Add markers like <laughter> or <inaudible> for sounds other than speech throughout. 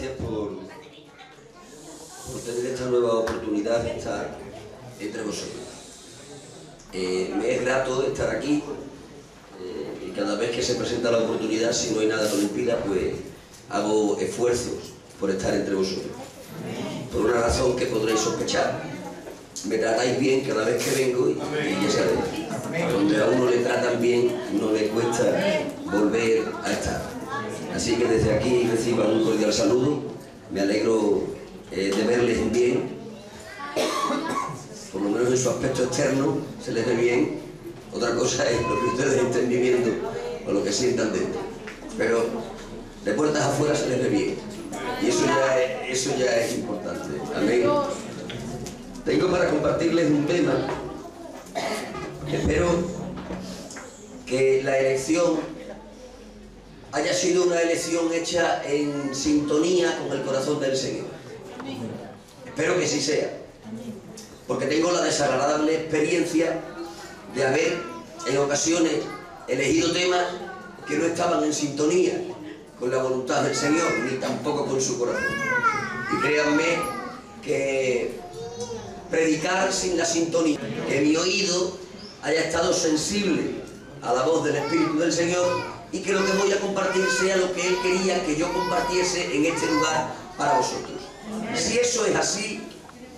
Gracias por, por tener esta nueva oportunidad de estar entre vosotros. Eh, me es grato estar aquí eh, y cada vez que se presenta la oportunidad, si no hay nada que lo impida, pues hago esfuerzos por estar entre vosotros. Por una razón que podréis sospechar. Me tratáis bien cada vez que vengo y, y ya sabéis, donde a uno le tratan bien, no le cuesta volver a estar. Así que desde aquí reciban un cordial saludo. Me alegro eh, de verles bien. Por lo menos en su aspecto externo se les ve bien. Otra cosa es lo que ustedes estén viviendo o lo que sientan dentro. Pero de puertas afuera se les ve bien. Y eso ya es, eso ya es importante. Amén. Tengo para compartirles un tema. Espero que la elección haya sido una elección hecha en sintonía con el corazón del Señor. Espero que sí sea. Porque tengo la desagradable experiencia de haber en ocasiones elegido temas que no estaban en sintonía con la voluntad del Señor, ni tampoco con su corazón. Y créanme que predicar sin la sintonía, que mi oído haya estado sensible a la voz del Espíritu del Señor y que lo que voy a compartir sea lo que Él quería que yo compartiese en este lugar para vosotros. Si eso es así,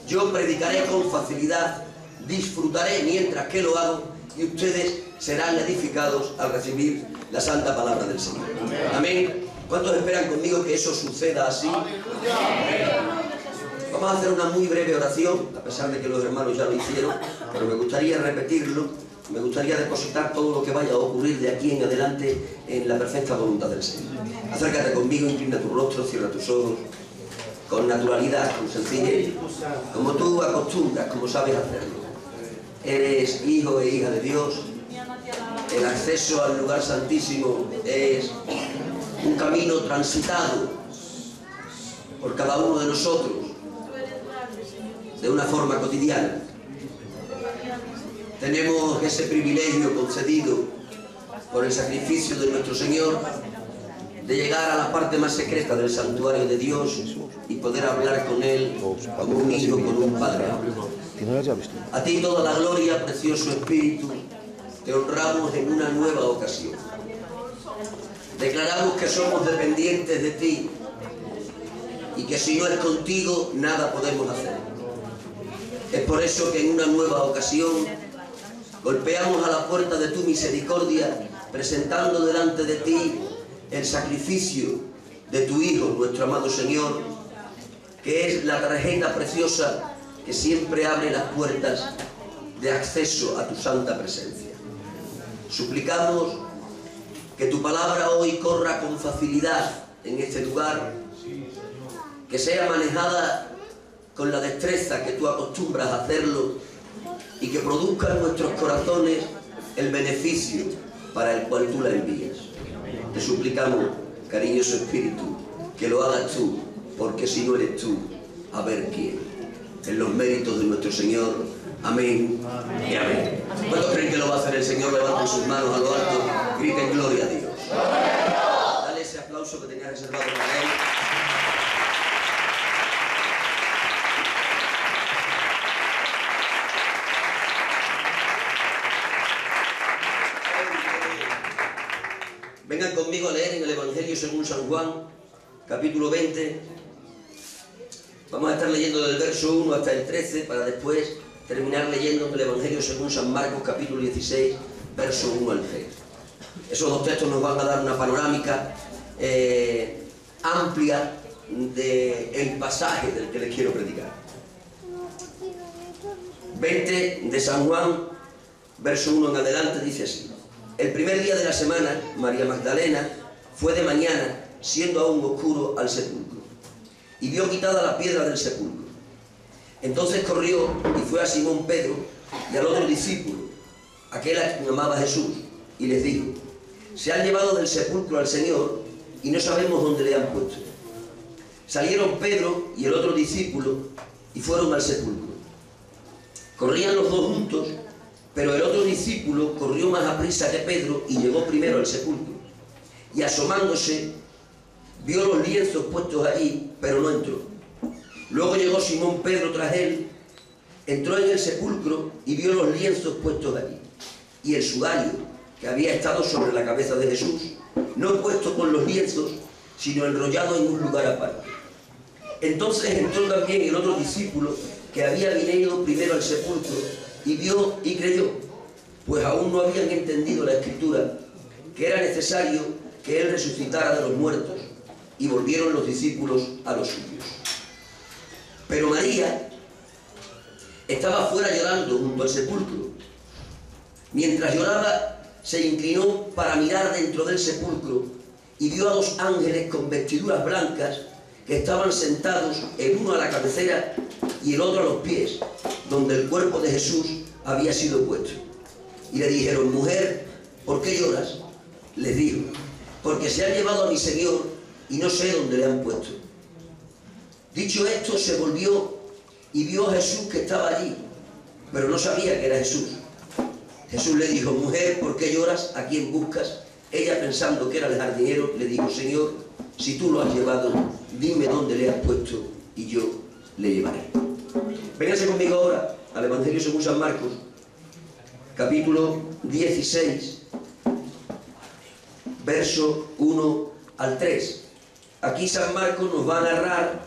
yo predicaré con facilidad, disfrutaré mientras que lo hago y ustedes serán edificados al recibir la santa palabra del Señor. Amén. ¿Cuántos esperan conmigo que eso suceda así? Vamos a hacer una muy breve oración, a pesar de que los hermanos ya lo hicieron, pero me gustaría repetirlo, me gustaría depositar todo lo que vaya a ocurrir de aquí en adelante en la perfecta voluntad del Señor. Acércate conmigo, inclina tu rostro, cierra tus ojos, con naturalidad, con sencillez, como tú acostumbras, como sabes hacerlo. Eres hijo e hija de Dios, el acceso al lugar santísimo es un camino transitado por cada uno de nosotros de una forma cotidiana. Tenemos ese privilegio concedido por el sacrificio de nuestro Señor de llegar a la parte más secreta del santuario de Dios y poder hablar con Él como un hijo con un padre. A ti toda la gloria, precioso Espíritu, te honramos en una nueva ocasión. Declaramos que somos dependientes de ti y que si no es contigo nada podemos hacer. Es por eso que en una nueva ocasión golpeamos a la puerta de tu misericordia presentando delante de ti el sacrificio de tu Hijo, nuestro amado Señor, que es la tarjeta preciosa que siempre abre las puertas de acceso a tu santa presencia. Suplicamos que tu palabra hoy corra con facilidad en este lugar, que sea manejada con la destreza que tú acostumbras a hacerlo y que produzca en nuestros corazones el beneficio para el cual tú la envías. Te suplicamos, cariñoso Espíritu, que lo hagas tú, porque si no eres tú, a ver quién. En los méritos de nuestro Señor. Amén, y amén. ¿Cuántos creen que lo va a hacer el Señor? Levanten sus manos a lo alto, griten gloria a Dios. Dale ese aplauso que tenía reservado para él. Vengan conmigo a leer en el Evangelio según San Juan, capítulo 20. Vamos a estar leyendo del verso 1 hasta el 13 para después terminar leyendo el Evangelio según San Marcos, capítulo 16, verso 1 al 3. Esos dos textos nos van a dar una panorámica eh, amplia del pasaje del que les quiero predicar. 20 de San Juan, verso 1 en adelante, dice así. El primer día de la semana, María Magdalena fue de mañana, siendo aún oscuro, al sepulcro, y vio quitada la piedra del sepulcro. Entonces corrió y fue a Simón Pedro y al otro discípulo, aquel a quien amaba Jesús, y les dijo, se han llevado del sepulcro al Señor y no sabemos dónde le han puesto. Salieron Pedro y el otro discípulo y fueron al sepulcro. Corrían los dos juntos pero el otro discípulo corrió más a prisa que Pedro y llegó primero al sepulcro. Y asomándose, vio los lienzos puestos allí, pero no entró. Luego llegó Simón Pedro tras él, entró en el sepulcro y vio los lienzos puestos allí. Y el sudario que había estado sobre la cabeza de Jesús, no puesto con los lienzos, sino enrollado en un lugar aparte. Entonces entró también el otro discípulo que había venido primero al sepulcro y vio y creyó, pues aún no habían entendido la escritura, que era necesario que él resucitara de los muertos, y volvieron los discípulos a los suyos. Pero María estaba fuera llorando junto al sepulcro. Mientras lloraba, se inclinó para mirar dentro del sepulcro y vio a dos ángeles con vestiduras blancas estaban sentados el uno a la cabecera y el otro a los pies, donde el cuerpo de Jesús había sido puesto. Y le dijeron, mujer, ¿por qué lloras? Les dijo, porque se han llevado a mi Señor y no sé dónde le han puesto. Dicho esto, se volvió y vio a Jesús que estaba allí, pero no sabía que era Jesús. Jesús le dijo, mujer, ¿por qué lloras? ¿A quién buscas? Ella pensando que era el jardinero, le dijo, Señor, si tú lo has llevado, dime dónde le has puesto y yo le llevaré. Véngase conmigo ahora al Evangelio según San Marcos, capítulo 16, verso 1 al 3. Aquí San Marcos nos va a narrar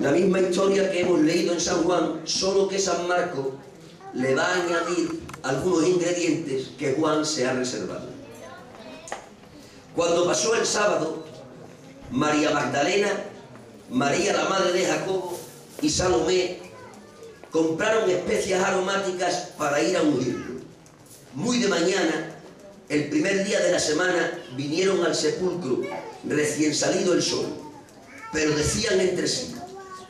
la misma historia que hemos leído en San Juan, solo que San Marcos le va a añadir algunos ingredientes que Juan se ha reservado. Cuando pasó el sábado, María Magdalena, María la madre de Jacobo y Salomé compraron especias aromáticas para ir a ungirlo. Muy de mañana, el primer día de la semana, vinieron al sepulcro, recién salido el sol, pero decían entre sí,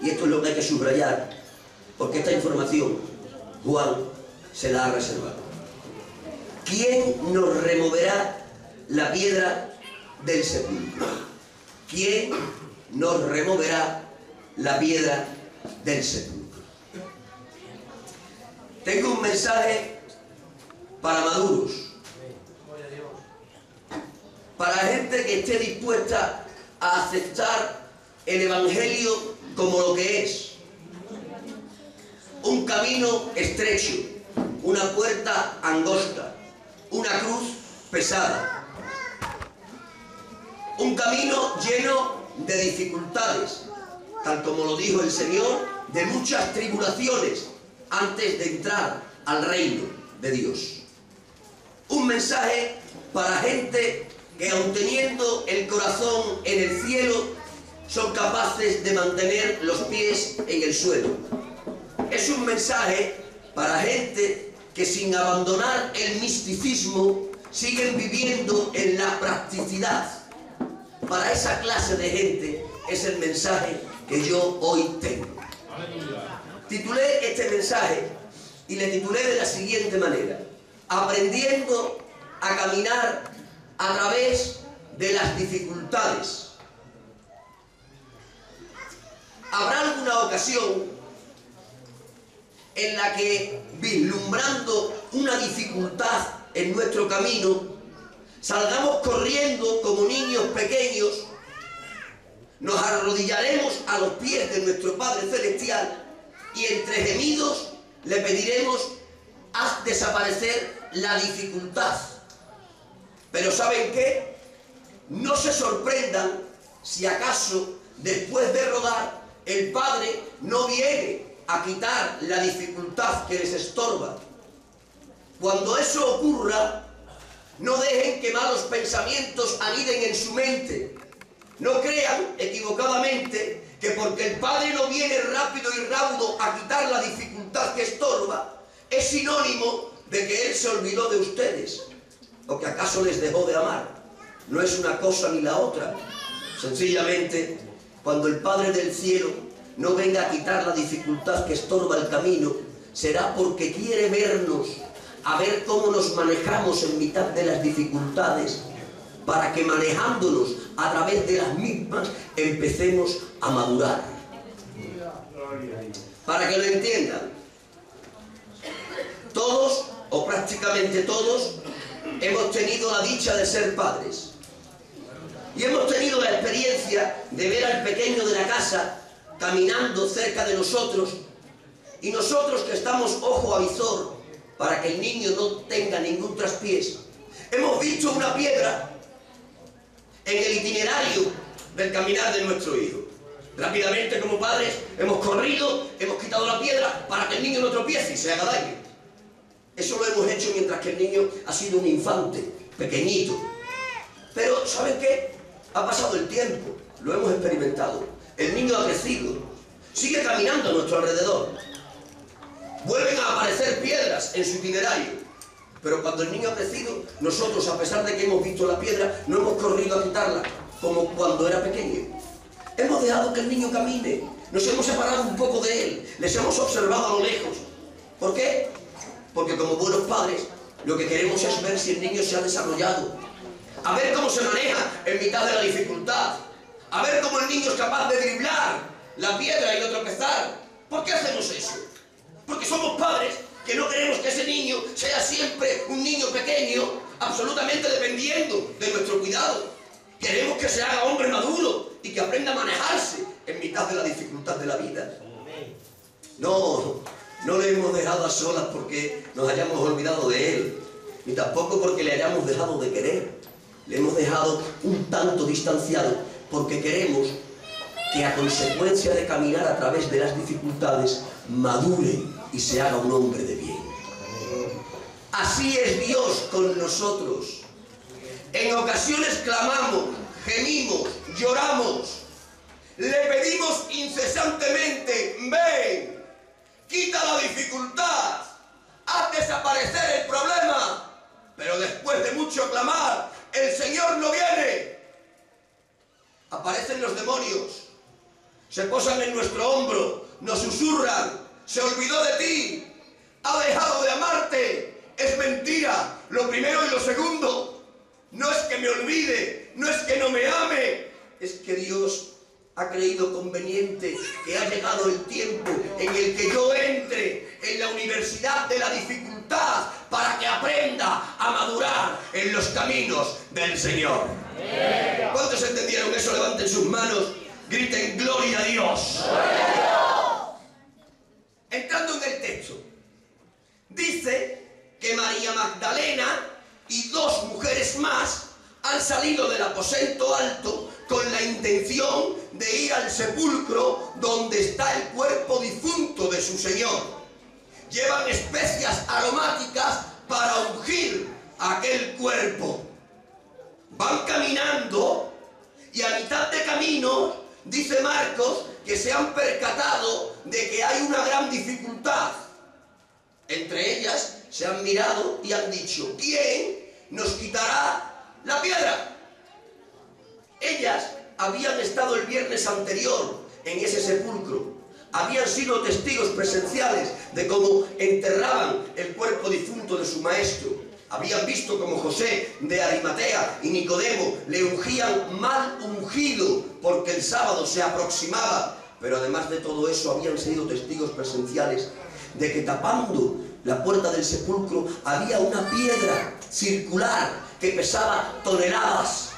y esto es lo que hay que subrayar, porque esta información Juan se la ha reservado. ¿Quién nos removerá la piedra del sepulcro? ¿Quién nos removerá la piedra del sepulcro? Tengo un mensaje para maduros, para gente que esté dispuesta a aceptar el Evangelio como lo que es. Un camino estrecho, una puerta angosta, una cruz pesada. Un camino lleno de dificultades, tal como lo dijo el Señor, de muchas tribulaciones antes de entrar al reino de Dios. Un mensaje para gente que aun teniendo el corazón en el cielo, son capaces de mantener los pies en el suelo. Es un mensaje para gente que sin abandonar el misticismo siguen viviendo en la practicidad. Para esa clase de gente es el mensaje que yo hoy tengo. Titulé este mensaje y le titulé de la siguiente manera, aprendiendo a caminar a través de las dificultades habrá alguna ocasión en la que, vislumbrando una dificultad en nuestro camino, salgamos corriendo como niños pequeños, nos arrodillaremos a los pies de nuestro Padre Celestial y entre gemidos le pediremos, haz desaparecer la dificultad. Pero ¿saben qué? No se sorprendan si acaso después de rodar el Padre no viene a quitar la dificultad que les estorba. Cuando eso ocurra, no dejen que malos pensamientos aniden en su mente. No crean equivocadamente que porque el Padre no viene rápido y raudo a quitar la dificultad que estorba, es sinónimo de que Él se olvidó de ustedes o que acaso les dejó de amar. No es una cosa ni la otra. Sencillamente cuando el Padre del cielo no venga a quitar la dificultad que estorba el camino, será porque quiere vernos, a ver cómo nos manejamos en mitad de las dificultades, para que manejándonos a través de las mismas empecemos a madurar. Para que lo entiendan, todos, o prácticamente todos, hemos tenido la dicha de ser padres. Y hemos tenido la experiencia de ver al pequeño de la casa caminando cerca de nosotros y nosotros que estamos ojo a visor para que el niño no tenga ningún traspiés, hemos visto una piedra en el itinerario del caminar de nuestro hijo. Rápidamente como padres hemos corrido, hemos quitado la piedra para que el niño no tropiece y se haga daño. Eso lo hemos hecho mientras que el niño ha sido un infante, pequeñito. Pero ¿saben qué? Ha pasado el tiempo, lo hemos experimentado. El niño ha crecido, sigue caminando a nuestro alrededor. Vuelven a aparecer piedras en su itinerario. Pero cuando el niño ha crecido, nosotros, a pesar de que hemos visto la piedra, no hemos corrido a quitarla, como cuando era pequeño. Hemos dejado que el niño camine, nos hemos separado un poco de él, les hemos observado a lo lejos. ¿Por qué? Porque como buenos padres, lo que queremos es ver si el niño se ha desarrollado, a ver cómo se maneja en mitad de la dificultad, a ver cómo el niño es capaz de driblar la piedra y no tropezar. ¿Por qué hacemos eso? Porque somos padres que no queremos que ese niño sea siempre un niño pequeño, absolutamente dependiendo de nuestro cuidado. Queremos que se haga hombre maduro y que aprenda a manejarse en mitad de la dificultad de la vida. No, no le hemos dejado a solas porque nos hayamos olvidado de él, ni tampoco porque le hayamos dejado de querer. Le hemos dejado un tanto distanciado porque queremos que a consecuencia de caminar a través de las dificultades madure y se haga un hombre de bien. Así es Dios con nosotros. En ocasiones clamamos, gemimos, lloramos, le pedimos incesantemente, ven, quita la dificultad, haz desaparecer el problema, pero después de mucho clamar, el Señor no viene. Aparecen los demonios, se posan en nuestro hombro, nos susurran, se olvidó de ti, ha dejado de amarte, es mentira, lo primero y lo segundo. No es que me olvide, no es que no me ame, es que Dios ha creído conveniente que ha llegado el tiempo en el que yo entre en la universidad de la dificultad para que aprenda a madurar en los caminos del Señor. ¿Cuántos entendieron eso? Levanten sus manos, griten gloria a Dios. Entrando en el texto, dice que María Magdalena y dos mujeres más han salido del aposento alto con la intención de ir al sepulcro donde está el cuerpo difunto de su Señor. Llevan especias aromáticas para ungir aquel cuerpo. Van caminando y a mitad de camino, dice Marcos, que se han percatado de que hay una gran dificultad. Entre ellas se han mirado y han dicho, ¿quién nos quitará la piedra? Ellas habían estado el viernes anterior en ese sepulcro, habían sido testigos presenciales de cómo enterraban el cuerpo difunto de su maestro. Habían visto como José de Arimatea y Nicodemo le ungían mal ungido porque el sábado se aproximaba. Pero además de todo eso habían sido testigos presenciales de que tapando la puerta del sepulcro había una piedra circular que pesaba toneladas.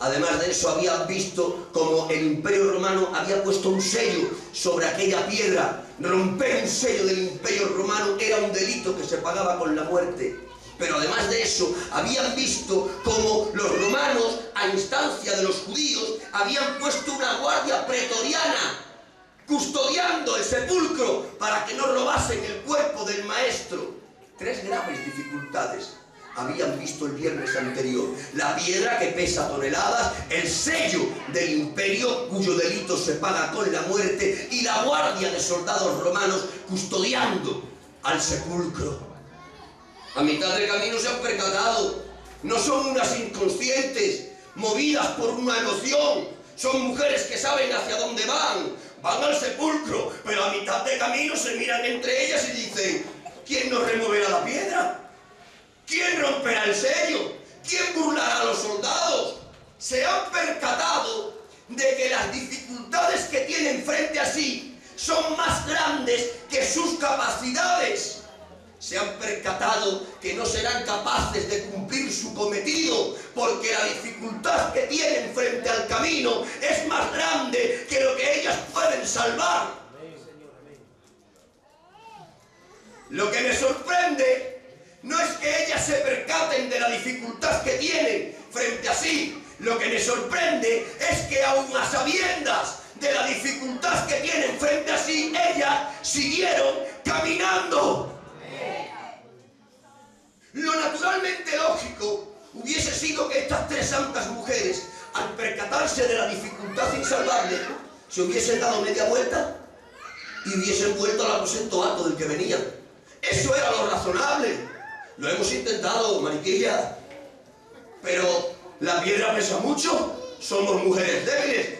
Además de eso habían visto como el imperio romano había puesto un sello sobre aquella piedra. Romper un sello del imperio romano era un delito que se pagaba con la muerte. Pero además de eso, habían visto como los romanos, a instancia de los judíos, habían puesto una guardia pretoriana custodiando el sepulcro para que no robasen el cuerpo del maestro. Tres graves dificultades habían visto el viernes anterior. La piedra que pesa toneladas, el sello del imperio cuyo delito se paga con la muerte y la guardia de soldados romanos custodiando al sepulcro. A mitad de camino se han percatado. No son unas inconscientes, movidas por una emoción. Son mujeres que saben hacia dónde van, van al sepulcro, pero a mitad de camino se miran entre ellas y dicen, ¿quién nos removerá la piedra? ¿Quién romperá el sello? ¿Quién burlará a los soldados? Se han percatado de que las dificultades que tienen frente a sí son más grandes que sus capacidades. Se han percatado que no serán capaces de cumplir su cometido porque la dificultad que tienen frente al camino es más grande que lo que ellas pueden salvar. Lo que me sorprende no es que ellas se percaten de la dificultad que tienen frente a sí. Lo que me sorprende es que aún a sabiendas de la dificultad que tienen frente a sí, ellas siguieron caminando. Lo naturalmente lógico hubiese sido que estas tres santas mujeres, al percatarse de la dificultad insalvable, se hubiesen dado media vuelta y hubiesen vuelto al aposento alto del que venían. Eso era lo razonable. Lo hemos intentado, mariquilla. Pero la piedra pesa mucho. Somos mujeres débiles.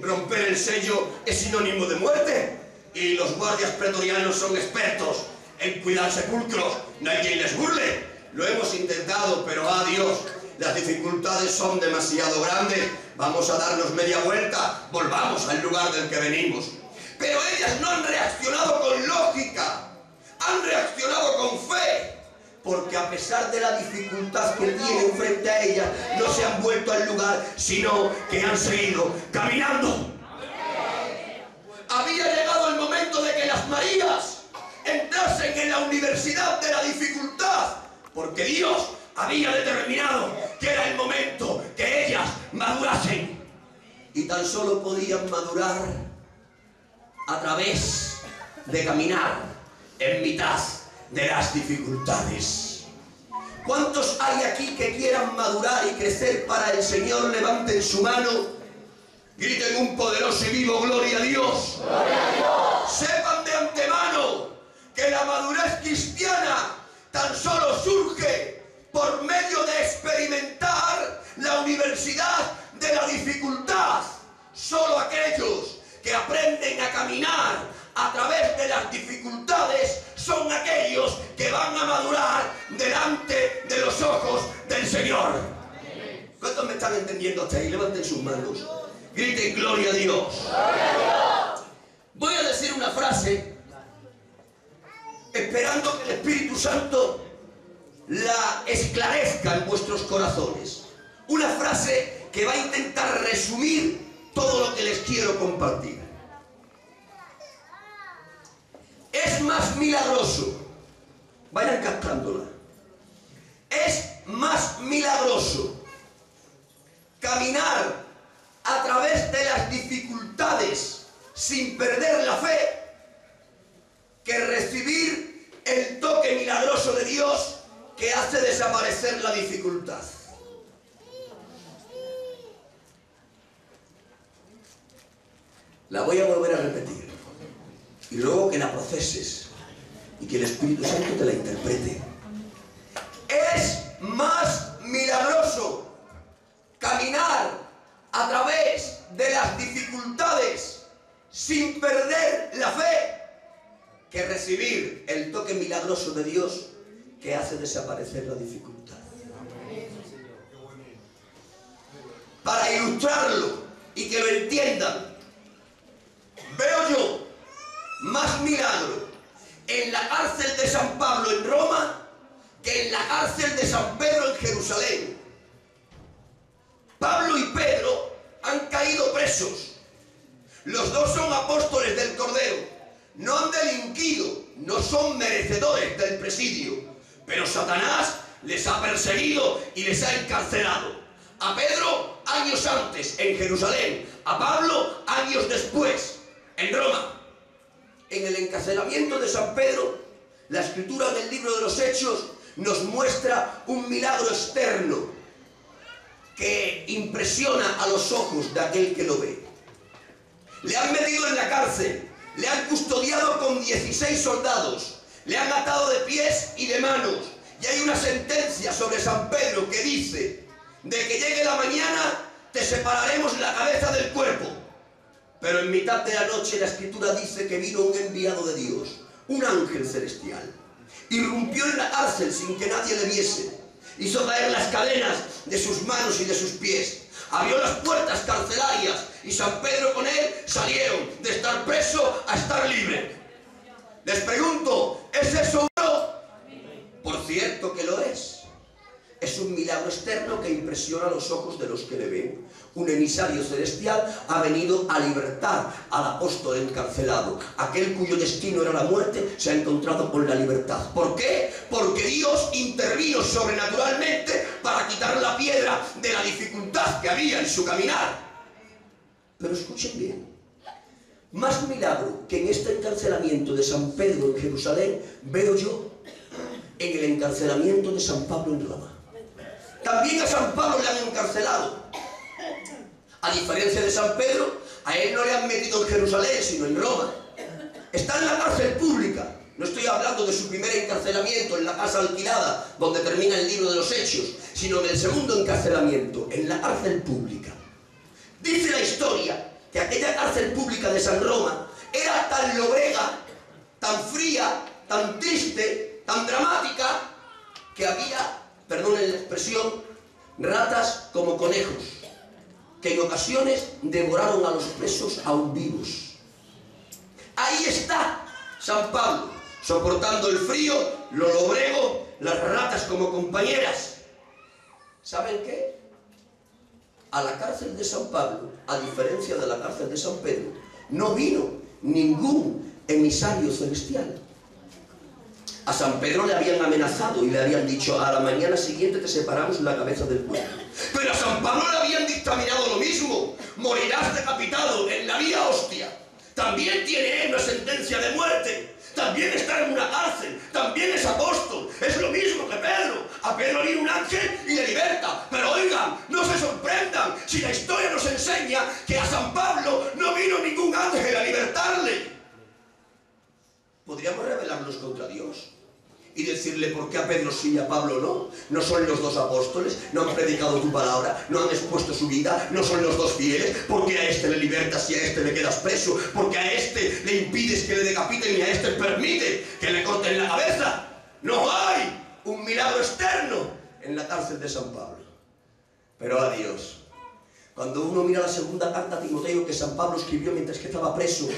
Romper el sello es sinónimo de muerte. Y los guardias pretorianos son expertos en cuidar sepulcros. Nadie les burle. Lo hemos intentado, pero adiós. Las dificultades son demasiado grandes. Vamos a darnos media vuelta. Volvamos al lugar del que venimos. Pero ellas no han reaccionado con lógica. Han reaccionado con fe. Porque a pesar de la dificultad que tienen frente a ellas, no se han vuelto al lugar, sino que han seguido caminando. Había llegado el momento de que las Marías entrasen en la universidad de la dificultad porque Dios había determinado que era el momento que ellas madurasen. Y tan solo podían madurar a través de caminar en mitad de las dificultades. ¿Cuántos hay aquí que quieran madurar y crecer para el Señor? Levanten su mano, griten un poderoso y vivo gloria a Dios. Gloria a Dios. Sepan de antemano que la madurez cristiana tan solo surge por medio de experimentar la universidad de la dificultad. Solo aquellos que aprenden a caminar a través de las dificultades son aquellos que van a madurar delante de los ojos del Señor. ¿Cuántos me están entendiendo hasta ahí? Levanten sus manos. Griten gloria a Dios. Voy a decir una frase esperando que el Espíritu Santo la esclarezca en vuestros corazones. Una frase que va a intentar resumir todo lo que les quiero compartir. Es más milagroso, vayan captándola, es más milagroso caminar a través de las dificultades sin perder la fe que recibir el toque milagroso de Dios que hace desaparecer la dificultad. La voy a volver a repetir. Y luego que la proceses y que el Espíritu Santo te la interprete. Es más milagroso caminar a través de las dificultades sin perder la fe que recibir el toque milagroso de Dios que hace desaparecer la dificultad. Para ilustrarlo y que lo entiendan, veo yo más milagro en la cárcel de San Pablo en Roma que en la cárcel de San Pedro en Jerusalén. Pablo y Pedro han caído presos. Los dos son apóstoles del Cordero no han delinquido, no son merecedores del presidio, pero Satanás les ha perseguido y les ha encarcelado. A Pedro años antes en Jerusalén, a Pablo años después en Roma. En el encarcelamiento de San Pedro, la escritura del libro de los Hechos nos muestra un milagro externo que impresiona a los ojos de aquel que lo ve. Le han metido en la cárcel, le han custodiado con 16 soldados, le han atado de pies y de manos. Y hay una sentencia sobre San Pedro que dice, de que llegue la mañana te separaremos la cabeza del cuerpo. Pero en mitad de la noche la escritura dice que vino un enviado de Dios, un ángel celestial. Irrumpió en la cárcel sin que nadie le viese. Hizo caer las cadenas de sus manos y de sus pies abrió las puertas carcelarias y San Pedro con él salieron de estar preso a estar libre. Les pregunto, ¿es eso oro? cierto que lo es. Es un milagro externo que impresiona los ojos de los que le ven. Un emisario celestial ha venido a libertar al apóstol encarcelado. Aquel cuyo destino era la muerte se ha encontrado con la libertad. ¿Por qué? Porque Dios intervino sobrenaturalmente para quitar la piedra de la dificultad que había en su caminar. Pero escuchen bien, más milagro que en este encarcelamiento de San Pedro en Jerusalén veo yo en el encarcelamiento de San Pablo en Roma. También a San Pablo le han encarcelado. A diferencia de San Pedro, a él no le han metido en Jerusalén, sino en Roma. Está en la cárcel pública. No estoy hablando de su primer encarcelamiento en la casa alquilada, donde termina el libro de los hechos, sino en el segundo encarcelamiento, en la cárcel pública. Dice la historia que aquella cárcel pública de San Roma era tan lobrega, tan fría, tan triste, tan dramática, que había perdonen la expresión, ratas como conejos, que en ocasiones devoraron a los presos aún vivos. Ahí está San Pablo, soportando el frío, lo lobrego, las ratas como compañeras. ¿Saben qué? A la cárcel de San Pablo, a diferencia de la cárcel de San Pedro, no vino ningún emisario celestial. A San Pedro le habían amenazado y le habían dicho, a la mañana siguiente te separamos la cabeza del pueblo. Pero a San Pablo le habían dictaminado lo mismo, morirás decapitado en la vía hostia. También tiene una sentencia de muerte. También está en una cárcel, también es apóstol, es lo mismo que Pedro. A Pedro viene un ángel y le liberta. Pero oigan, no se sorprendan si la historia nos enseña que a San Pablo no vino ningún ángel a libertarle. Podríamos rebelarnos contra Dios y decirle por qué a Pedro sí y a Pablo no. No son los dos apóstoles, no han predicado tu palabra, no han expuesto su vida, no son los dos fieles. ¿Por qué a este le libertas y a este le quedas preso? ¿Por qué a este le impides que le decapiten y a este permite que le corten la cabeza? No hay un milagro externo en la cárcel de San Pablo. Pero a Dios. Cuando uno mira la segunda carta a Timoteo que San Pablo escribió mientras que estaba preso,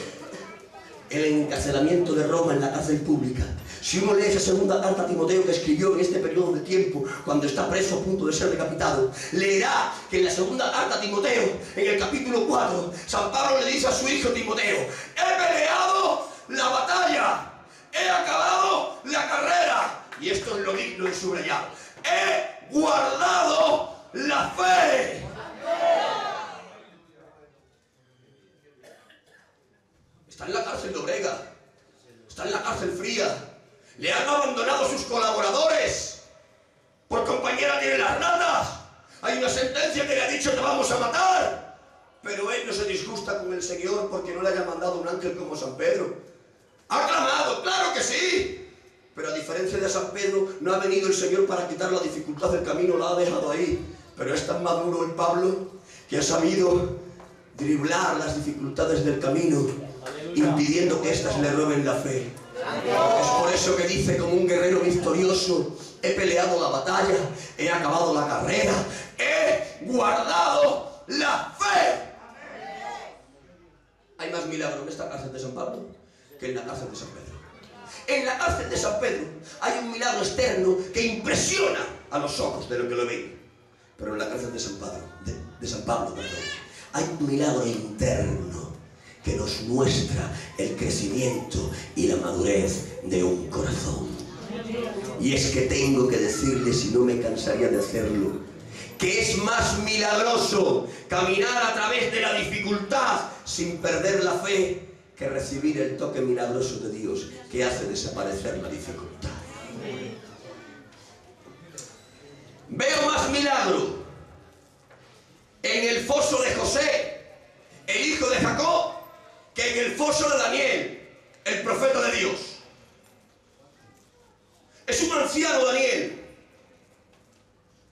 el encarcelamiento de Roma en la cárcel pública. Si uno lee esa segunda carta a Timoteo que escribió en este periodo de tiempo, cuando está preso a punto de ser decapitado, leerá que en la segunda carta a Timoteo, en el capítulo 4, San Pablo le dice a su hijo Timoteo, he peleado la batalla, he acabado la carrera, y esto es lo digno y subrayado, he guardado la fe. Está en la cárcel de Obrega. Está en la cárcel fría. Le han abandonado sus colaboradores. Por compañera tiene las ratas. Hay una sentencia que le ha dicho te vamos a matar. Pero él no se disgusta con el Señor porque no le haya mandado un ángel como San Pedro. Ha clamado, claro que sí. Pero a diferencia de San Pedro, no ha venido el Señor para quitar la dificultad del camino, la ha dejado ahí. Pero es tan maduro el Pablo que ha sabido driblar las dificultades del camino impidiendo que éstas le roben la fe. Es por eso que dice como un guerrero victorioso, he peleado la batalla, he acabado la carrera, he guardado la fe. Hay más milagros en esta cárcel de San Pablo que en la cárcel de San Pedro. En la cárcel de San Pedro hay un milagro externo que impresiona a los ojos de lo que lo ven. Pero en la cárcel de San Pablo, de, San Pablo hay un milagro interno que nos muestra el crecimiento y la madurez de un corazón. Y es que tengo que decirle, si no me cansaría de hacerlo, que es más milagroso caminar a través de la dificultad sin perder la fe que recibir el toque milagroso de Dios que hace desaparecer la dificultad. Veo más milagro en el foso de José, el hijo de Jacob, que en el foso de Daniel, el profeta de Dios. Es un anciano Daniel,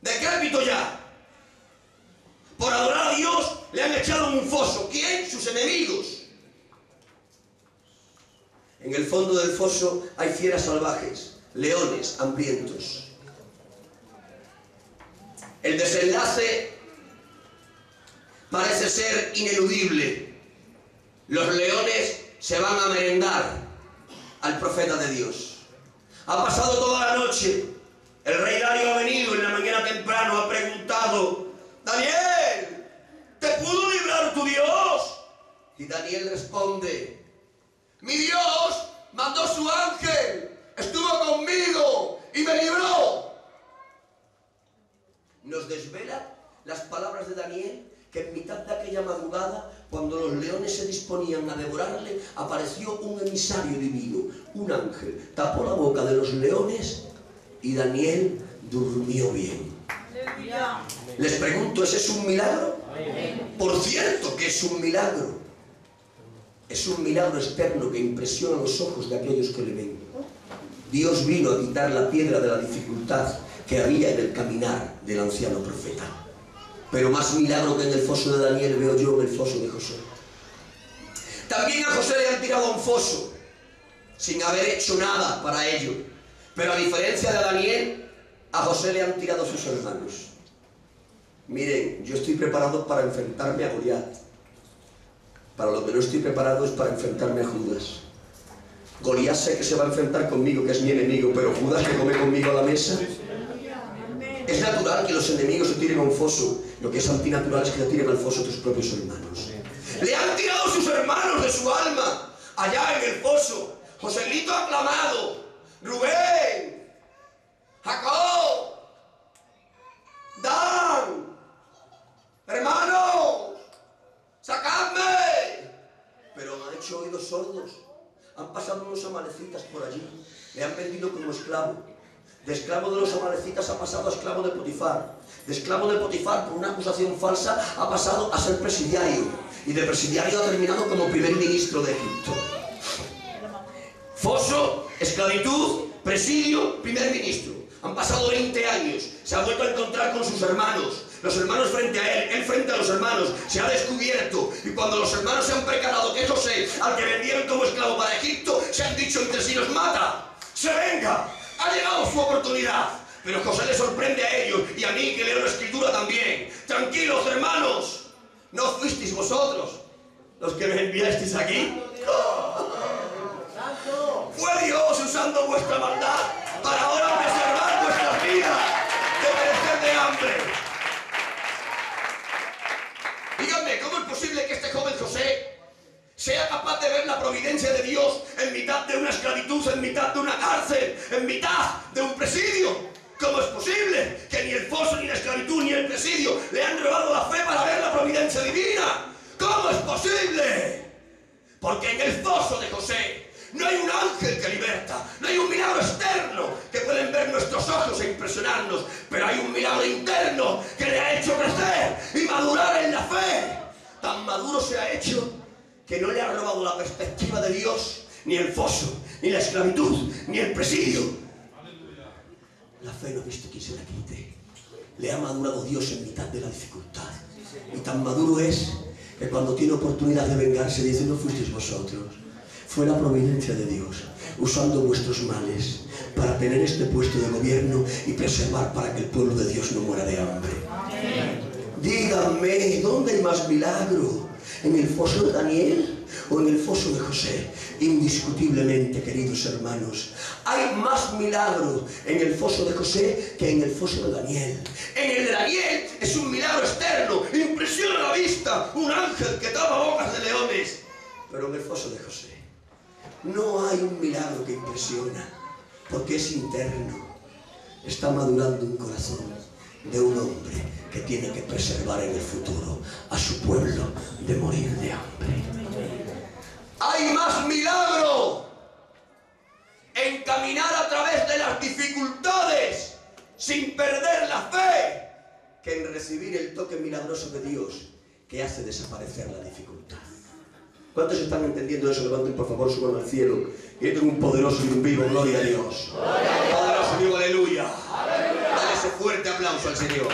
decrépito ya. Por adorar a Dios le han echado en un foso. ¿Quién? Sus enemigos. En el fondo del foso hay fieras salvajes, leones hambrientos. El desenlace parece ser ineludible. Los leones se van a merendar al profeta de Dios. Ha pasado toda la noche El rey Darío ha venido en la mañana temprano, ha preguntado, Daniel, ¿te pudo librar tu Dios? Y Daniel responde, mi Dios mandó su ángel, estuvo conmigo y me libró. Nos desvela las palabras de Daniel que en mitad de aquella madrugada, cuando los leones se disponían a devorarle, apareció un emisario divino, un ángel, tapó la boca de los leones y Daniel durmió bien. Les pregunto, ¿ese es un milagro? Por cierto que es un milagro. Es un milagro externo que impresiona los ojos de aquellos que le ven. Dios vino a quitar la piedra de la dificultad que había en el caminar del anciano profeta. Pero más milagro que en el foso de Daniel veo yo en el foso de José. También a José le han tirado a un foso, sin haber hecho nada para ello. Pero a diferencia de Daniel, a José le han tirado sus hermanos. Miren, yo estoy preparado para enfrentarme a Goliat. Para lo que no estoy preparado es para enfrentarme a Judas. Goliat sé que se va a enfrentar conmigo, que es mi enemigo, pero Judas que come conmigo a la mesa. Es natural que los enemigos se tiren a un foso. Lo que es antinatural es que se tiren al foso tus propios hermanos. Le han tirado sus hermanos de su alma, allá en el foso. Joselito aclamado, Rubén, Jacob, Dan, hermanos, sacadme. Pero han hecho oídos sordos. Han pasado unos amalecitas por allí. Le han vendido como esclavo. De esclavo de los amalecitas ha pasado a esclavo de Potifar. De esclavo de Potifar, por una acusación falsa, ha pasado a ser presidiario. Y de presidiario ha terminado como primer ministro de Egipto. Foso, esclavitud, presidio, primer ministro. Han pasado 20 años. Se ha vuelto a encontrar con sus hermanos. Los hermanos frente a él, él frente a los hermanos. Se ha descubierto. Y cuando los hermanos se han precarado que José, al que vendieron como esclavo para Egipto, se han dicho entre sí nos mata. Se venga. Ha llegado su oportunidad. Pero José le sorprende a ellos y a mí que leo la escritura también. Tranquilos, hermanos. No fuisteis vosotros los que me enviasteis aquí. Fue Dios usando vuestra maldad para ahora preservar vuestras vidas de perecer de hambre. Díganme, ¿cómo es posible que este joven José sea capaz de ver la providencia de Dios en mitad de una esclavitud, en mitad de una cárcel, en mitad de un presidio? ¿Cómo es posible que ni el foso, ni la esclavitud, ni el presidio le han robado la fe para ver la providencia divina? ¿Cómo es posible? Porque en el foso de José no hay un ángel que liberta, no hay un milagro externo que pueden ver nuestros ojos e impresionarnos, pero hay un milagro interno que le ha hecho crecer y madurar en la fe. Tan maduro se ha hecho que no le ha robado la perspectiva de Dios, ni el foso, ni la esclavitud, ni el presidio. La fe no ha visto quién se la quite. Le ha madurado Dios en mitad de la dificultad. Y tan maduro es que cuando tiene oportunidad de vengarse dice, no fuisteis vosotros. Fue la providencia de Dios, usando vuestros males para tener este puesto de gobierno y preservar para que el pueblo de Dios no muera de hambre. Díganme, ¿dónde hay más milagro? ¿En el foso de Daniel o en el foso de José? Indiscutiblemente, queridos hermanos, hay más milagro en el foso de José que en el foso de Daniel. En el de Daniel es un milagro externo, impresiona la vista, un ángel que tapa bocas de leones. Pero en el foso de José no hay un milagro que impresiona, porque es interno. Está madurando un corazón de un hombre que tiene que preservar en el futuro a su pueblo de morir de hambre. Hay más milagro en caminar a través de las dificultades sin perder la fe que en recibir el toque milagroso de Dios que hace desaparecer la dificultad. ¿Cuántos están entendiendo eso? Levanten por favor su mano al cielo. Y tengo un poderoso y un vivo, gloria a Dios. Poderoso Dios, aleluya. Dale ese fuerte aplauso al Señor.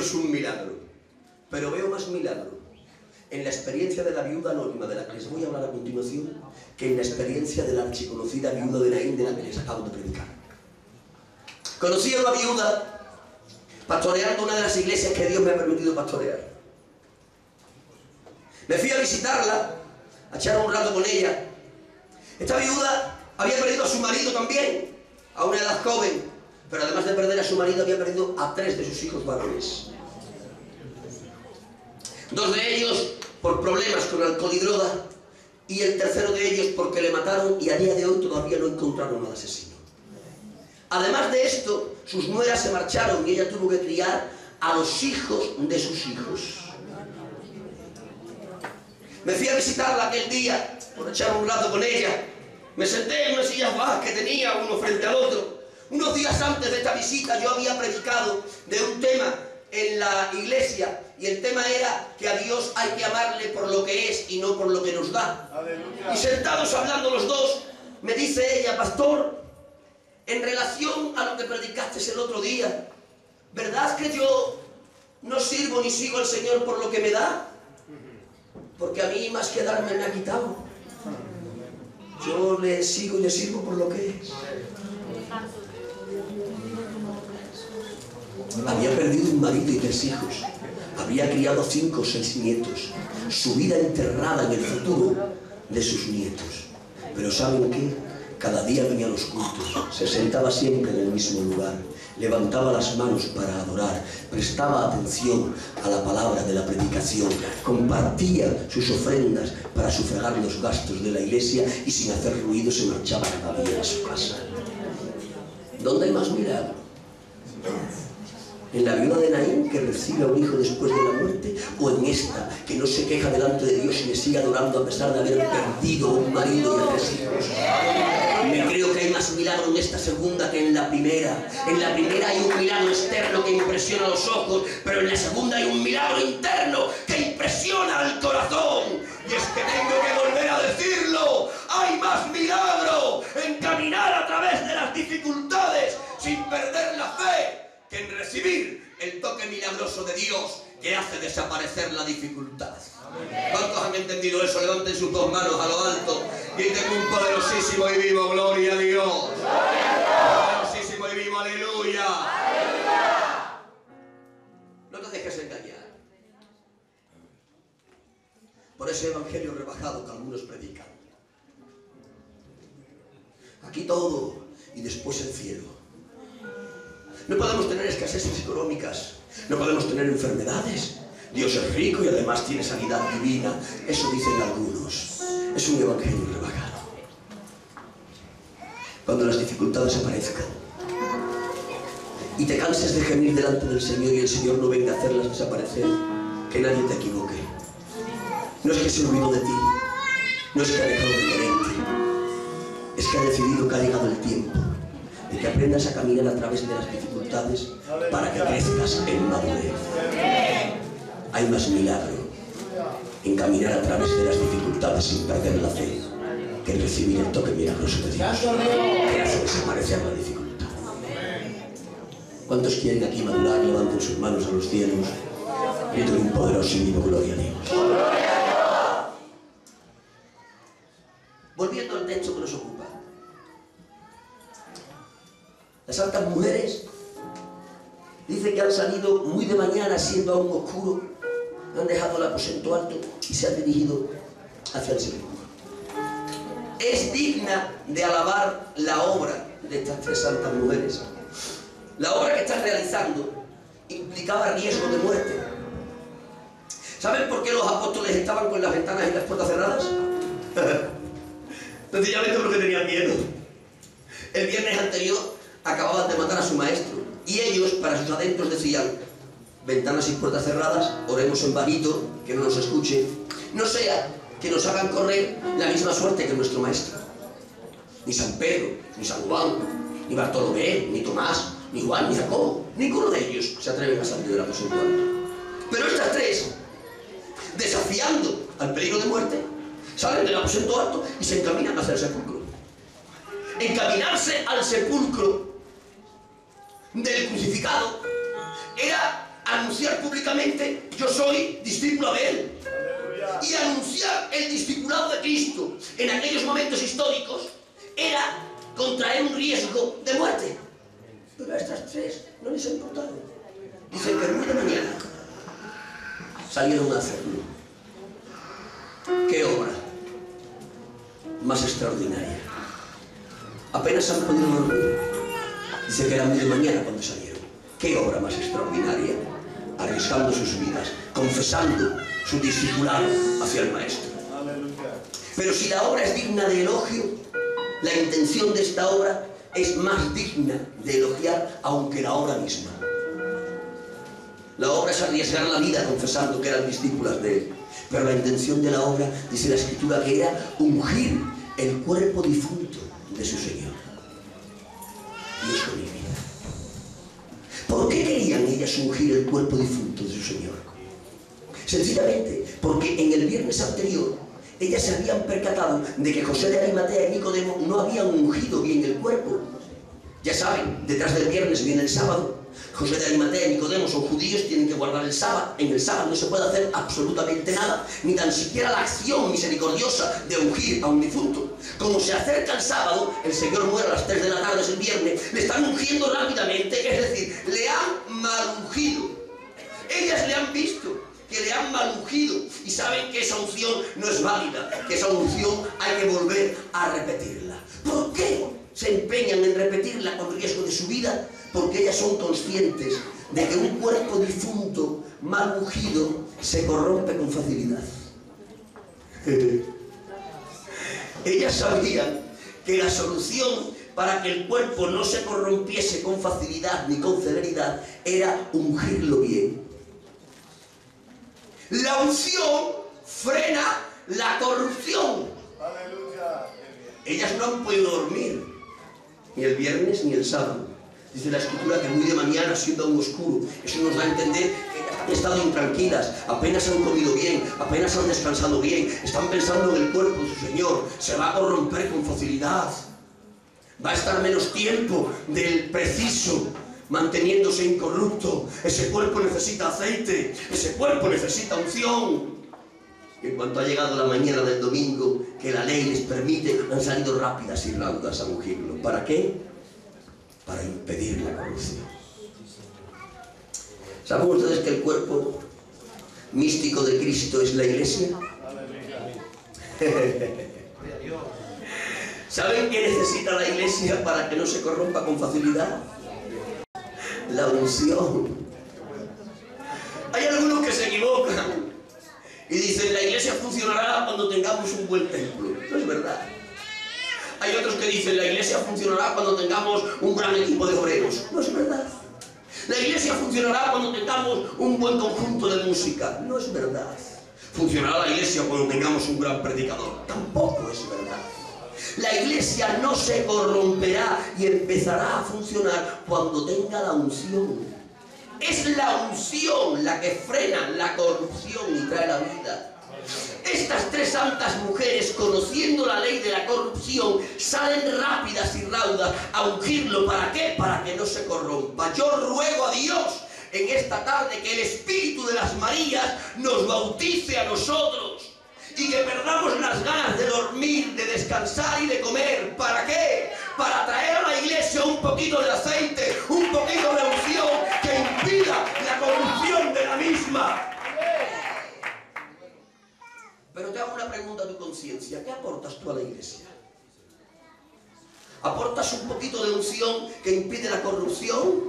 Es un milagro. Pero veo más milagro en la experiencia de la viuda anónima de la que les voy a hablar a continuación que en la experiencia de la archiconocida viuda de Naín de la que les acabo de predicar. Conocí a una viuda pastoreando una de las iglesias que Dios me ha permitido pastorear. Me fui a visitarla, a echar un rato con ella. Esta viuda había perdido a su marido también, a una edad joven, pero además de perder a su marido había perdido a tres de sus hijos varones. Dos de ellos por problemas con alcohol y droga y el tercero de ellos porque le mataron y a día de hoy todavía no encontraron al asesino. Además de esto, sus nueras se marcharon y ella tuvo que criar a los hijos de sus hijos. Me fui a visitarla aquel día por echar un rato con ella. Me senté en una silla que tenía uno frente al otro. Unos días antes de esta visita yo había predicado de un tema en la iglesia y el tema era que a Dios hay que amarle por lo que es y no por lo que nos da. Y sentados hablando los dos, me dice ella, pastor, en relación a lo que predicaste el otro día, ¿verdad que yo no sirvo ni sigo al Señor por lo que me da? Porque a mí más que darme me ha quitado. Yo le sigo y le sirvo por lo que es. Había perdido un marido y tres hijos. Había criado cinco o seis nietos. Su vida enterrada en el futuro de sus nietos. Pero ¿saben qué? Cada día venía a los cultos, se sentaba siempre en el mismo lugar, levantaba las manos para adorar, prestaba atención a la palabra de la predicación, compartía sus ofrendas para sufragar los gastos de la iglesia y sin hacer ruido se marchaba cada día a su casa. ¿Dónde hay más milagro? En la viuda de Naín que recibe a un hijo después de la muerte, o en esta que no se queja delante de Dios y le sigue adorando a pesar de haber perdido un marido y a tres hijos. Me creo que hay más milagro en esta segunda que en la primera. En la primera hay un milagro externo que impresiona los ojos, pero en la segunda hay un milagro interno que impresiona al corazón. Y es que tengo que volver a decirlo. Hay más milagro en caminar a través de las dificultades sin perder la fe que en recibir el toque milagroso de Dios que hace desaparecer la dificultad. ¿Cuántos han entendido eso? Levanten sus dos manos a lo alto. y tengo un poderosísimo y vivo, gloria a Dios. Poderosísimo y vivo, aleluya. No te dejes engañar. Por ese evangelio rebajado que algunos predican. aquí todo y después el cielo. No podemos tener escaseces económicas, no podemos tener enfermedades. Dios es rico y además tiene sanidad divina. Eso dicen algunos. Es un evangelio rebajado. Cuando las dificultades aparezcan y te canses de gemir delante del Señor y el Señor no venga a hacerlas desaparecer, que nadie te equivoque. No es que se olvidó de ti, no es que ha dejado de quererte, es que ha decidido que ha llegado el tiempo de que aprendas a caminar a través de las dificultades para que crezcas en madurez. Hay más milagro en caminar a través de las dificultades sin perder la fe que en recibir el toque milagroso de Dios que hace desaparecer la dificultad. ¿Cuántos quieren aquí madurar? Levanten sus manos a los cielos den un poderoso y vivo gloria a Dios. Volviendo al texto que nos ocupa. Las altas mujeres dicen que han salido muy de mañana siendo aún oscuro, han dejado el aposento alto y se han dirigido hacia el sepulcro. Es digna de alabar la obra de estas tres santas mujeres. La obra que están realizando implicaba riesgo de muerte. ¿Saben por qué los apóstoles estaban con las ventanas y las puertas cerradas? <laughs> Sencillamente porque tenían miedo. El viernes anterior acababan de matar a su maestro y ellos, para sus adentros, decían, ventanas y puertas cerradas, oremos en bajito, que no nos escuche, no sea que nos hagan correr la misma suerte que nuestro maestro. Ni San Pedro, ni San Juan, ni Bartolomé, ni Tomás, ni Juan, ni Jacobo, ninguno de ellos se atreven a salir del aposento Pero estas tres, desafiando al peligro de muerte, salen del aposento alto y se encaminan hacia el sepulcro. Encaminarse al sepulcro del crucificado era anunciar públicamente yo soy discípulo de él. Y anunciar el discipulado de Cristo en aquellos momentos históricos era contraer un riesgo de muerte. Pero a estas tres no les ha importado. Dicen que muy de mañana salieron a hacerlo. ¿Qué obra? más extraordinaria. Apenas han podido dormir. Dice que era muy de mañana cuando salieron. ¿Qué obra más extraordinaria? Arriesgando sus vidas, confesando su discipulado hacia el Maestro. Pero si la obra es digna de elogio, la intención de esta obra es más digna de elogiar aunque la obra misma. La obra es arriesgar la vida confesando que eran discípulas de Él. Pero la intención de la obra, dice la Escritura, que era ungir el cuerpo difunto de su Señor. Dios con mi vida. ¿Por qué ungir el cuerpo difunto de su Señor? Sencillamente, porque en el viernes anterior ellas se habían percatado de que José de Arimatea y Nicodemo no habían ungido bien el cuerpo. Ya saben, detrás del viernes viene el sábado José de Arimatea y Nicodemo son judíos, tienen que guardar el sábado. En el sábado no se puede hacer absolutamente nada, ni tan siquiera la acción misericordiosa de ungir a un difunto. Como se acerca el sábado, el Señor muere a las 3 de la tarde, es el viernes, le están ungiendo rápidamente, es decir, le han mal ungido. Ellas le han visto que le han mal ungido y saben que esa unción no es válida, que esa unción hay que volver a repetirla. ¿Por qué se empeñan en repetirla con riesgo de su vida? Porque ellas son conscientes de que un cuerpo difunto, mal ungido, se corrompe con facilidad. <laughs> ellas sabían que la solución para que el cuerpo no se corrompiese con facilidad ni con celeridad era ungirlo bien. La unción frena la corrupción. Ellas no han podido dormir, ni el viernes ni el sábado. Dice la escritura que muy de mañana, siendo aún oscuro, eso nos da a entender que han estado intranquilas, apenas han comido bien, apenas han descansado bien, están pensando en el cuerpo de su Señor, se va a corromper con facilidad, va a estar menos tiempo del preciso, manteniéndose incorrupto, ese cuerpo necesita aceite, ese cuerpo necesita unción. En cuanto ha llegado la mañana del domingo, que la ley les permite, han salido rápidas y raudas a ungirlo. ¿Para qué? Para impedir la corrupción. ¿Saben ustedes que el cuerpo místico de Cristo es la iglesia? <laughs> ¿Saben qué necesita la iglesia para que no se corrompa con facilidad? La unción. Hay algunos que se equivocan y dicen la iglesia funcionará cuando tengamos un buen templo. No es verdad. Hay otros que dicen la iglesia funcionará cuando tengamos un gran equipo de obreros. No es verdad. La iglesia funcionará cuando tengamos un buen conjunto de música. No es verdad. Funcionará la iglesia cuando tengamos un gran predicador. Tampoco es verdad. La iglesia no se corromperá y empezará a funcionar cuando tenga la unción. Es la unción la que frena la corrupción y trae la vida. Estas tres santas mujeres, conociendo la ley de la corrupción, salen rápidas y raudas a ungirlo. ¿Para qué? Para que no se corrompa. Yo ruego a Dios en esta tarde que el Espíritu de las Marías nos bautice a nosotros y que perdamos las ganas de dormir, de descansar y de comer. ¿Para qué? Para traer a la iglesia un poquito de aceite, un poquito de unción que impida la corrupción de la misma. Pero te hago una pregunta a tu conciencia. ¿Qué aportas tú a la iglesia? ¿Aportas un poquito de unción que impide la corrupción?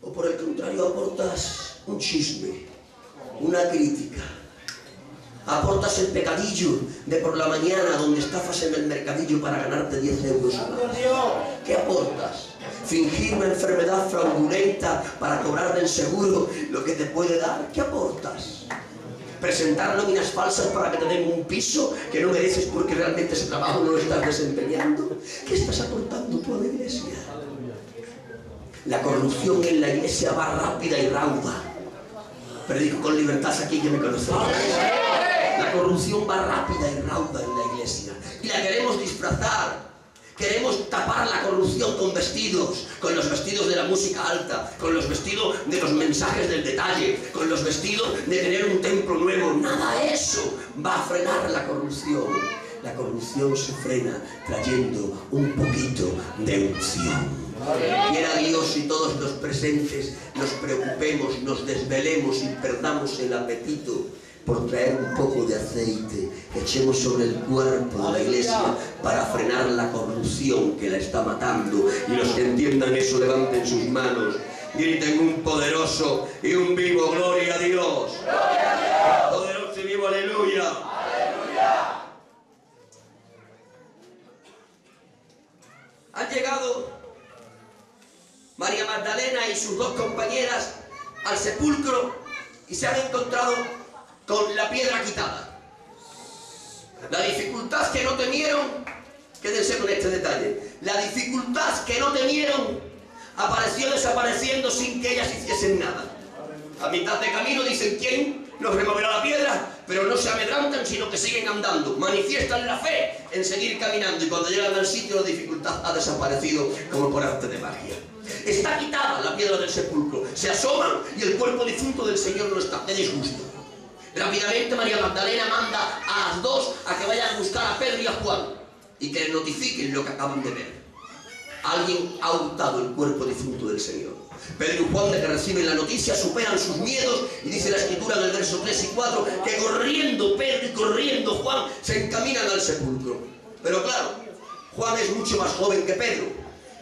¿O por el contrario aportas un chisme, una crítica? aportas el pecadillo de por la mañana donde estafas en el mercadillo para ganarte 10 euros ¿Qué aportas? Fingir una enfermedad fraudulenta para cobrar del seguro lo que te puede dar. ¿Qué aportas? Presentar nóminas falsas para que te den un piso que no mereces porque realmente ese trabajo no lo estás desempeñando. ¿Qué estás aportando tú a la iglesia? La corrupción en la iglesia va rápida y rauda. Predico con libertad aquí que me conocéis. La corrupción va rápida y rauda en la iglesia. Y la queremos disfrazar. Queremos tapar la corrupción con vestidos, con los vestidos de la música alta, con los vestidos de los mensajes del detalle, con los vestidos de tener un templo nuevo. Nada eso va a frenar la corrupción. La corrupción se frena trayendo un poquito de unción. Quiera Dios y todos los presentes nos preocupemos, nos desvelemos y perdamos el apetito por traer un poco de aceite echemos sobre el cuerpo de la iglesia para frenar la corrupción que la está matando. Y los que entiendan eso levanten sus manos, griten un poderoso y un vivo gloria a Dios. ¡Gloria a Dios! Poderoso y vivo aleluya. ¡Aleluya! Han llegado María Magdalena y sus dos compañeras al sepulcro y se han encontrado con la piedra quitada. La dificultad que no temieron, quédense con este detalle, la dificultad que no temieron apareció desapareciendo sin que ellas hiciesen nada. A mitad de camino dicen, ¿quién nos removerá la piedra? Pero no se amedrantan, sino que siguen andando. Manifiestan la fe en seguir caminando y cuando llegan al sitio la dificultad ha desaparecido como por arte de magia. Está quitada la piedra del sepulcro. Se asoman y el cuerpo difunto del Señor no está. de disgusto. Rápidamente María Magdalena manda a las dos a que vayan a buscar a Pedro y a Juan y que les notifiquen lo que acaban de ver. Alguien ha hurtado el cuerpo difunto del Señor. Pedro y Juan, de que reciben la noticia, superan sus miedos y dice la escritura en el verso 3 y 4 que corriendo Pedro y corriendo Juan se encaminan al sepulcro. Pero claro, Juan es mucho más joven que Pedro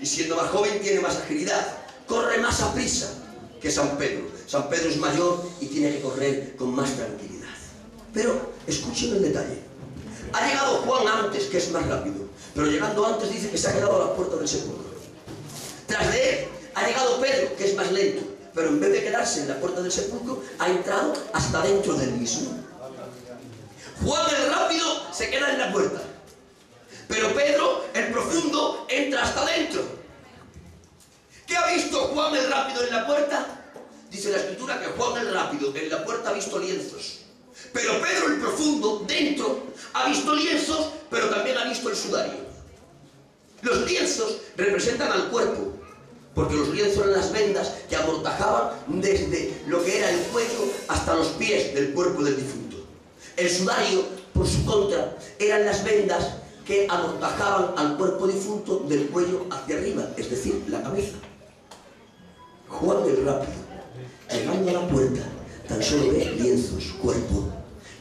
y siendo más joven tiene más agilidad, corre más a prisa que San Pedro. San Pedro es mayor y tiene que correr con más tranquilidad. Pero escuchen el detalle. Ha llegado Juan antes, que es más rápido, pero llegando antes dice que se ha quedado a la puerta del sepulcro. Tras de él ha llegado Pedro, que es más lento, pero en vez de quedarse en la puerta del sepulcro, ha entrado hasta dentro del mismo. Juan el rápido se queda en la puerta, pero Pedro el profundo entra hasta dentro. ¿Qué ha visto Juan el rápido en la puerta? Dice la escritura que Juan el rápido en la puerta ha visto lienzos. Pero Pedro el profundo, dentro, ha visto lienzos, pero también ha visto el sudario. Los lienzos representan al cuerpo, porque los lienzos eran las vendas que amortajaban desde lo que era el cuello hasta los pies del cuerpo del difunto. El sudario, por su contra, eran las vendas que amortajaban al cuerpo difunto del cuello hacia arriba, es decir, la cabeza. Juan el rápido llegando a la puerta, tan solo ve lienzos, cuerpo.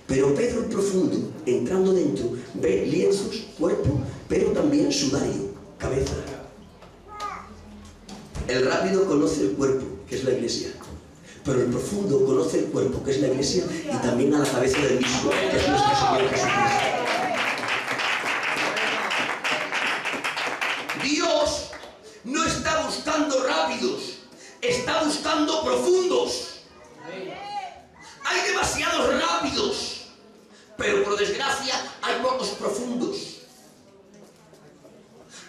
Pero Pedro el profundo, entrando dentro, ve lienzos, cuerpo, pero también sudario, cabeza. El rápido conoce el cuerpo, que es la iglesia, pero el profundo conoce el cuerpo, que es la iglesia, y también a la cabeza del mismo, que es nuestro Señor Jesucristo. Dios no está buscando rápidos, está buscando profundos. Hay demasiados rápidos, pero por desgracia hay pocos profundos.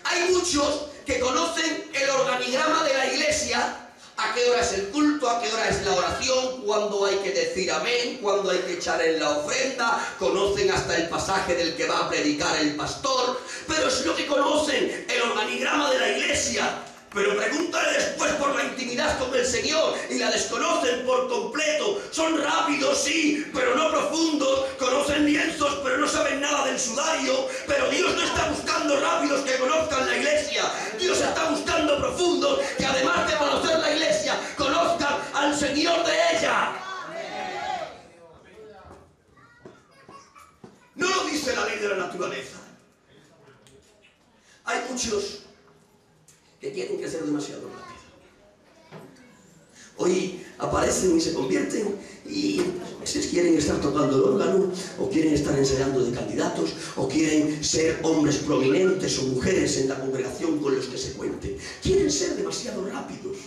Hay muchos que conocen el organigrama de la iglesia, a qué hora es el culto, a qué hora es la oración, cuándo hay que decir amén, cuándo hay que echar en la ofrenda, conocen hasta el pasaje del que va a predicar el pastor, pero es lo que conocen, el organigrama de la iglesia. Pero pregúntale después por la intimidad con el Señor y la desconocen por completo. Son rápidos, sí, pero no profundos. Conocen lienzos, pero no saben nada del sudario. Pero Dios no está buscando rápidos que conozcan la iglesia. Dios está buscando profundos que además de conocer la iglesia, conozcan al Señor de ella. No lo dice la ley de la naturaleza. Hay muchos que quieren crecer demasiado rápido. Hoy aparecen y se convierten y si quieren estar tocando el órgano o quieren estar ensayando de candidatos o quieren ser hombres prominentes o mujeres en la congregación con los que se cuenten. Quieren ser demasiado rápidos.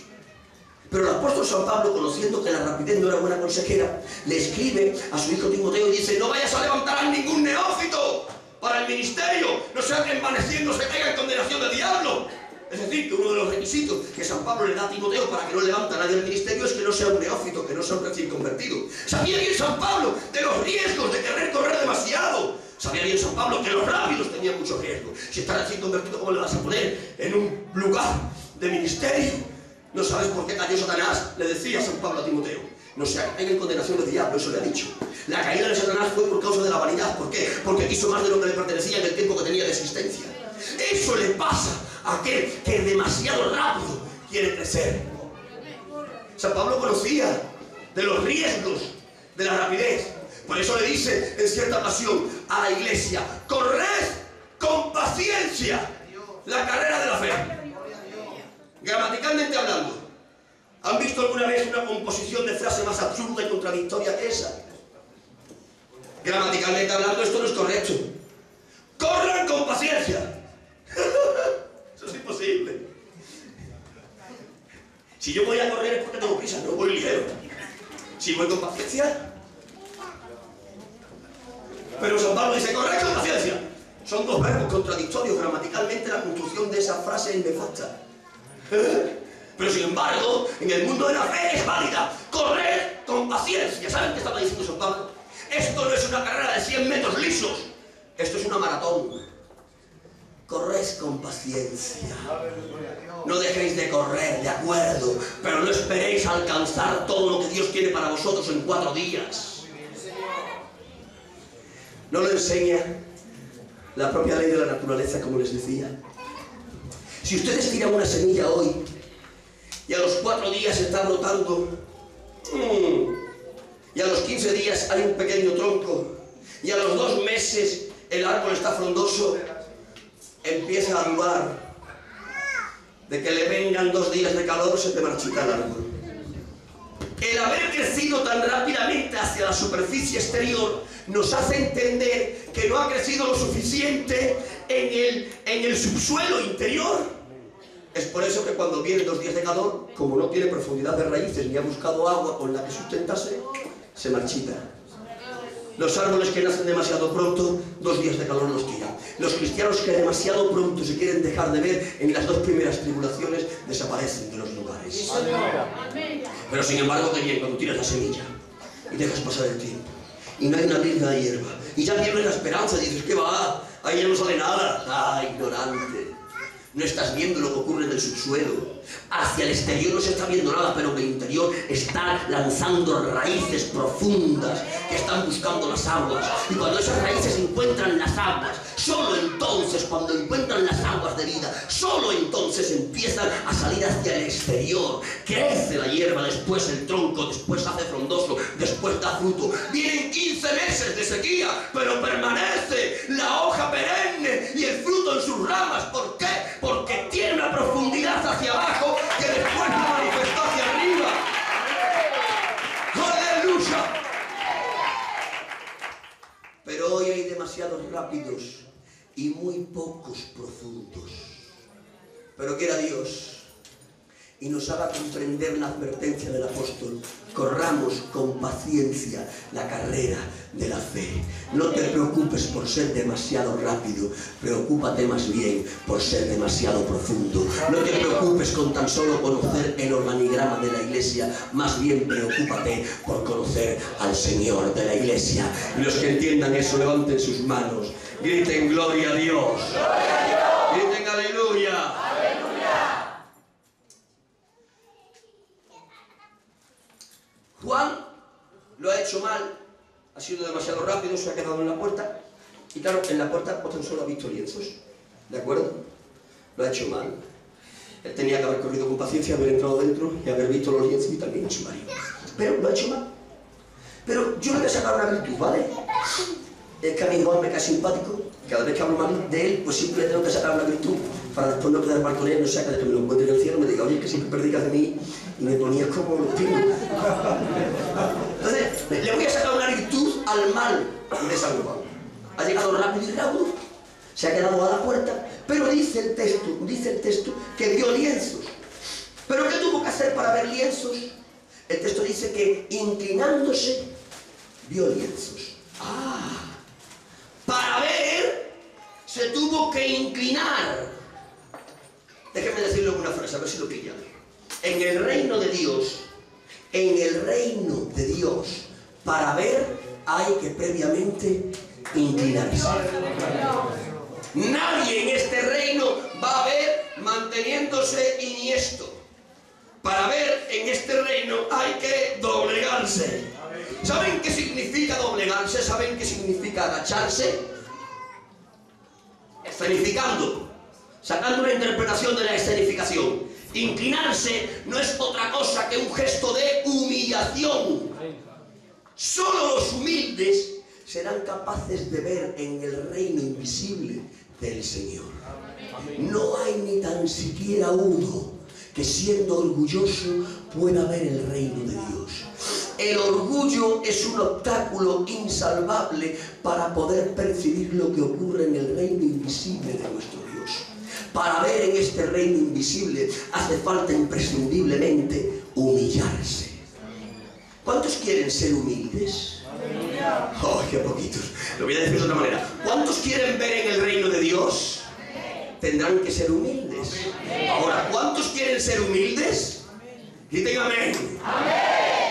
Pero el apóstol San Pablo, conociendo que la rapidez no era buena consejera, le escribe a su hijo Timoteo y dice, no vayas a levantar a ningún neófito para el ministerio, no sea que envaneciendo se caiga en condenación del diablo. Es decir, que uno de los requisitos que San Pablo le da a Timoteo para que no levante a nadie del ministerio es que no sea un neófito, que no sea un recién convertido. Sabía bien San Pablo de los riesgos de querer correr demasiado. Sabía bien San Pablo que los rápidos tenían mucho riesgo. Si está recién convertido, ¿cómo le vas a poner en un lugar de ministerio? No sabes por qué cayó Satanás, le decía San Pablo a Timoteo. No sea que en condenación del diablo, eso le ha dicho. La caída de Satanás fue por causa de la vanidad. ¿Por qué? Porque quiso más de lo que le pertenecía en el tiempo que tenía de existencia. Eso le pasa aquel que demasiado rápido quiere crecer. San Pablo conocía de los riesgos de la rapidez. Por eso le dice en cierta ocasión a la iglesia, corred con paciencia la carrera de la fe. Gramaticalmente hablando, ¿han visto alguna vez una composición de frase más absurda y contradictoria que esa? Gramaticalmente hablando, esto no es correcto. Corran con paciencia. <laughs> Es imposible. Si yo voy a correr es porque tengo prisa, no voy ligero. Si voy con paciencia. Pero San Pablo dice, correr con paciencia. Son dos verbos contradictorios gramaticalmente, la construcción de esa frase es nefasta. <laughs> Pero sin embargo, en el mundo de la fe es válida. Correr con paciencia. ¿Saben qué estaba diciendo San Pablo? Esto no es una carrera de 100 metros lisos. Esto es una maratón. Corred con paciencia. No dejéis de correr, de acuerdo, pero no esperéis alcanzar todo lo que Dios tiene para vosotros en cuatro días. No lo enseña la propia ley de la naturaleza, como les decía. Si ustedes tiran una semilla hoy y a los cuatro días está brotando, mm, y a los 15 días hay un pequeño tronco, y a los dos meses el árbol está frondoso, empieza a dudar de que le vengan dos días de calor, se te marchita el árbol. El haber crecido tan rápidamente hacia la superficie exterior nos hace entender que no ha crecido lo suficiente en el, en el subsuelo interior. Es por eso que cuando vienen dos días de calor, como no tiene profundidad de raíces ni ha buscado agua con la que sustentarse, se marchita. Los árboles que nacen demasiado pronto, dos días de calor los tiran. Los cristianos que demasiado pronto se quieren dejar de ver en las dos primeras tribulaciones desaparecen de los lugares. Pero sin embargo, que bien, cuando tiras la semilla y dejas pasar el tiempo y no hay una de hierba y ya pierdes la esperanza y dices, ¿qué va? Ahí ya no sale nada. Ah, ignorante. No estás viendo lo que ocurre en el subsuelo. Hacia el exterior no se está viendo nada, pero en el interior está lanzando raíces profundas que están buscando las aguas. Y cuando esas raíces encuentran las aguas, solo entonces, cuando encuentran las aguas de vida, solo entonces empiezan a salir hacia el exterior. Crece la hierba, después el tronco, después hace frondoso, después da fruto. Vienen 15 meses de sequía, pero permanece la hoja perenne y el fruto en sus ramas. ¿Por qué? Porque tiene una profundidad hacia abajo que después lo manifestó hacia arriba. ¡Aleluya! Pero hoy hay demasiados rápidos y muy pocos profundos. Pero quiera Dios y nos haga comprender la advertencia del apóstol. Corramos con paciencia la carrera de la fe. No te preocupes por ser demasiado rápido, preocúpate más bien por ser demasiado profundo. No te preocupes con tan solo conocer el organigrama de la iglesia, más bien preocúpate por conocer al Señor de la iglesia. Los que entiendan eso, levanten sus manos, griten gloria a Dios, griten aleluya. Juan lo ha hecho mal, ha sido demasiado rápido, se ha quedado en la puerta. Y claro, en la puerta tan solo ha visto lienzos. ¿De acuerdo? Lo ha hecho mal. Él tenía que haber corrido con paciencia, haber entrado dentro y haber visto los lienzos y también a su marido. Pero lo ha hecho mal. Pero yo le voy a sacar una virtud, ¿vale? Es que a mí Juan me cae simpático. Cada vez que hablo mal de él, pues siempre tengo que sacar una virtud para después no quedar mal con él, no sea que me lo encuentre en el cielo me diga, oye, que siempre predicas de mí y me ponías como los pinos. Entonces, le voy a sacar una virtud al mal de San Juan. Ha llegado rápido y raudo, se ha quedado a la puerta, pero dice el texto, dice el texto que vio lienzos. ¿Pero qué tuvo que hacer para ver lienzos? El texto dice que inclinándose vio lienzos. Ah, para ver se tuvo que inclinar. Déjenme decirlo una frase, a ver si lo pillan. En el reino de Dios, en el reino de Dios, para ver hay que previamente inclinarse. Nadie en este reino va a ver manteniéndose iniesto. Para ver en este reino hay que doblegarse. ¿Saben qué significa doblegarse? ¿Saben qué significa agacharse? Escenificando. Sacando una interpretación de la escenificación. Inclinarse no es otra cosa que un gesto de humillación. Solo los humildes serán capaces de ver en el reino invisible del Señor. No hay ni tan siquiera uno que siendo orgulloso pueda ver el reino de Dios. El orgullo es un obstáculo insalvable para poder percibir lo que ocurre en el reino invisible de nuestro Dios. Para ver en este reino invisible hace falta imprescindiblemente humillarse. ¿Cuántos quieren ser humildes? ¡Ay, qué poquitos! Lo voy a decir de otra manera. ¿Cuántos quieren ver en el reino de Dios? Tendrán que ser humildes. Ahora, ¿cuántos quieren ser humildes? Griten amén. Amén.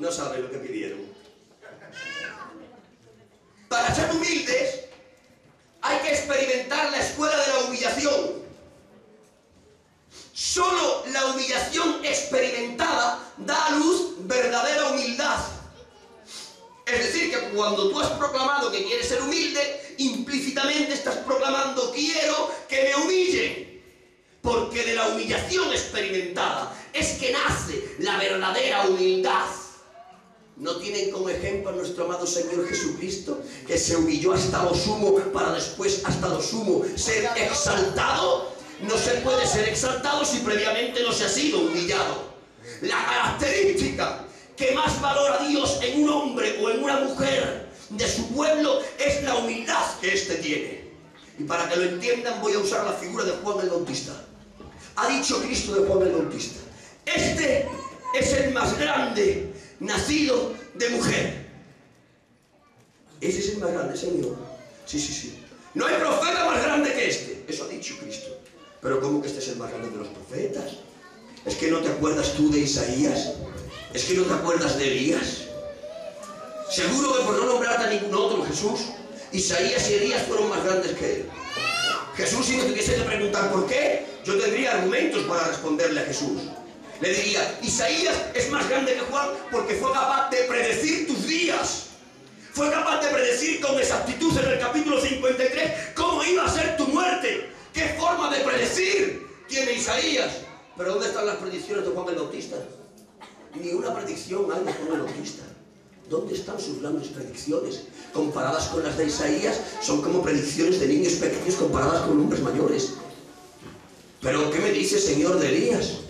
No saben lo que pidieron. Para ser humildes hay que experimentar la escuela de la humillación. Solo la humillación experimentada da a luz verdadera humildad. Es decir, que cuando tú has proclamado que quieres ser humilde, implícitamente estás proclamando quiero que me humillen. Porque de la humillación experimentada es que nace la verdadera humildad. ¿No tienen como ejemplo a nuestro amado Señor Jesucristo, que se humilló hasta lo sumo para después hasta lo sumo ser exaltado? No se puede ser exaltado si previamente no se ha sido humillado. La característica que más valora Dios en un hombre o en una mujer de su pueblo es la humildad que éste tiene. Y para que lo entiendan voy a usar la figura de Juan el Bautista. Ha dicho Cristo de Juan el Bautista, este es el más grande nacido de mujer. Ese es el más grande, Señor. Sí, sí, sí. No hay profeta más grande que este. Eso ha dicho Cristo. Pero ¿cómo que este es el más grande de los profetas? ¿Es que no te acuerdas tú de Isaías? ¿Es que no te acuerdas de Elías? Seguro que por no nombrarte a ningún otro, Jesús, Isaías y Elías fueron más grandes que él. Jesús si me tuviese que preguntar por qué, yo tendría argumentos para responderle a Jesús. Le diría, Isaías es más grande que Juan porque fue capaz de predecir tus días. Fue capaz de predecir con exactitud en el capítulo 53 cómo iba a ser tu muerte. ¿Qué forma de predecir tiene Isaías? Pero ¿dónde están las predicciones de Juan el Bautista? Ni una predicción hay de Juan el Bautista. ¿Dónde están sus grandes predicciones? Comparadas con las de Isaías, son como predicciones de niños pequeños comparadas con hombres mayores. Pero ¿qué me dice Señor de Elías?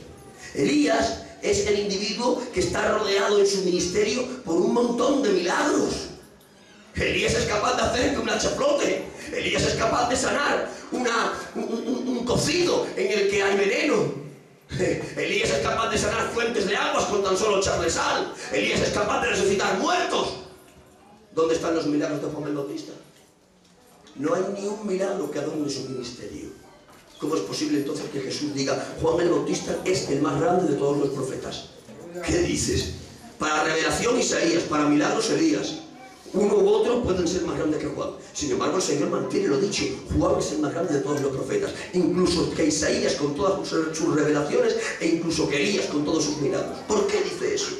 Elías es el individuo que está rodeado en su ministerio por un montón de milagros. Elías es capaz de hacer que un chaplote. Elías es capaz de sanar una, un, cocido en el que hay veneno. <laughs> Elías es capaz de sanar fuentes de aguas con tan solo echarle sal. Elías es capaz de resucitar muertos. ¿Dónde están los milagros de Juan el Bautista? No hay ni un milagro que adorne su ministerio. ¿Cómo es posible entonces que Jesús diga, Juan el Bautista es el más grande de todos los profetas? ¿Qué dices? Para revelación Isaías, para milagros Elías. Uno u otro pueden ser más grandes que Juan. Sin embargo, el Señor mantiene lo dicho. Juan es el más grande de todos los profetas. Incluso que Isaías con todas sus revelaciones e incluso que Elías con todos sus milagros. ¿Por qué dice eso?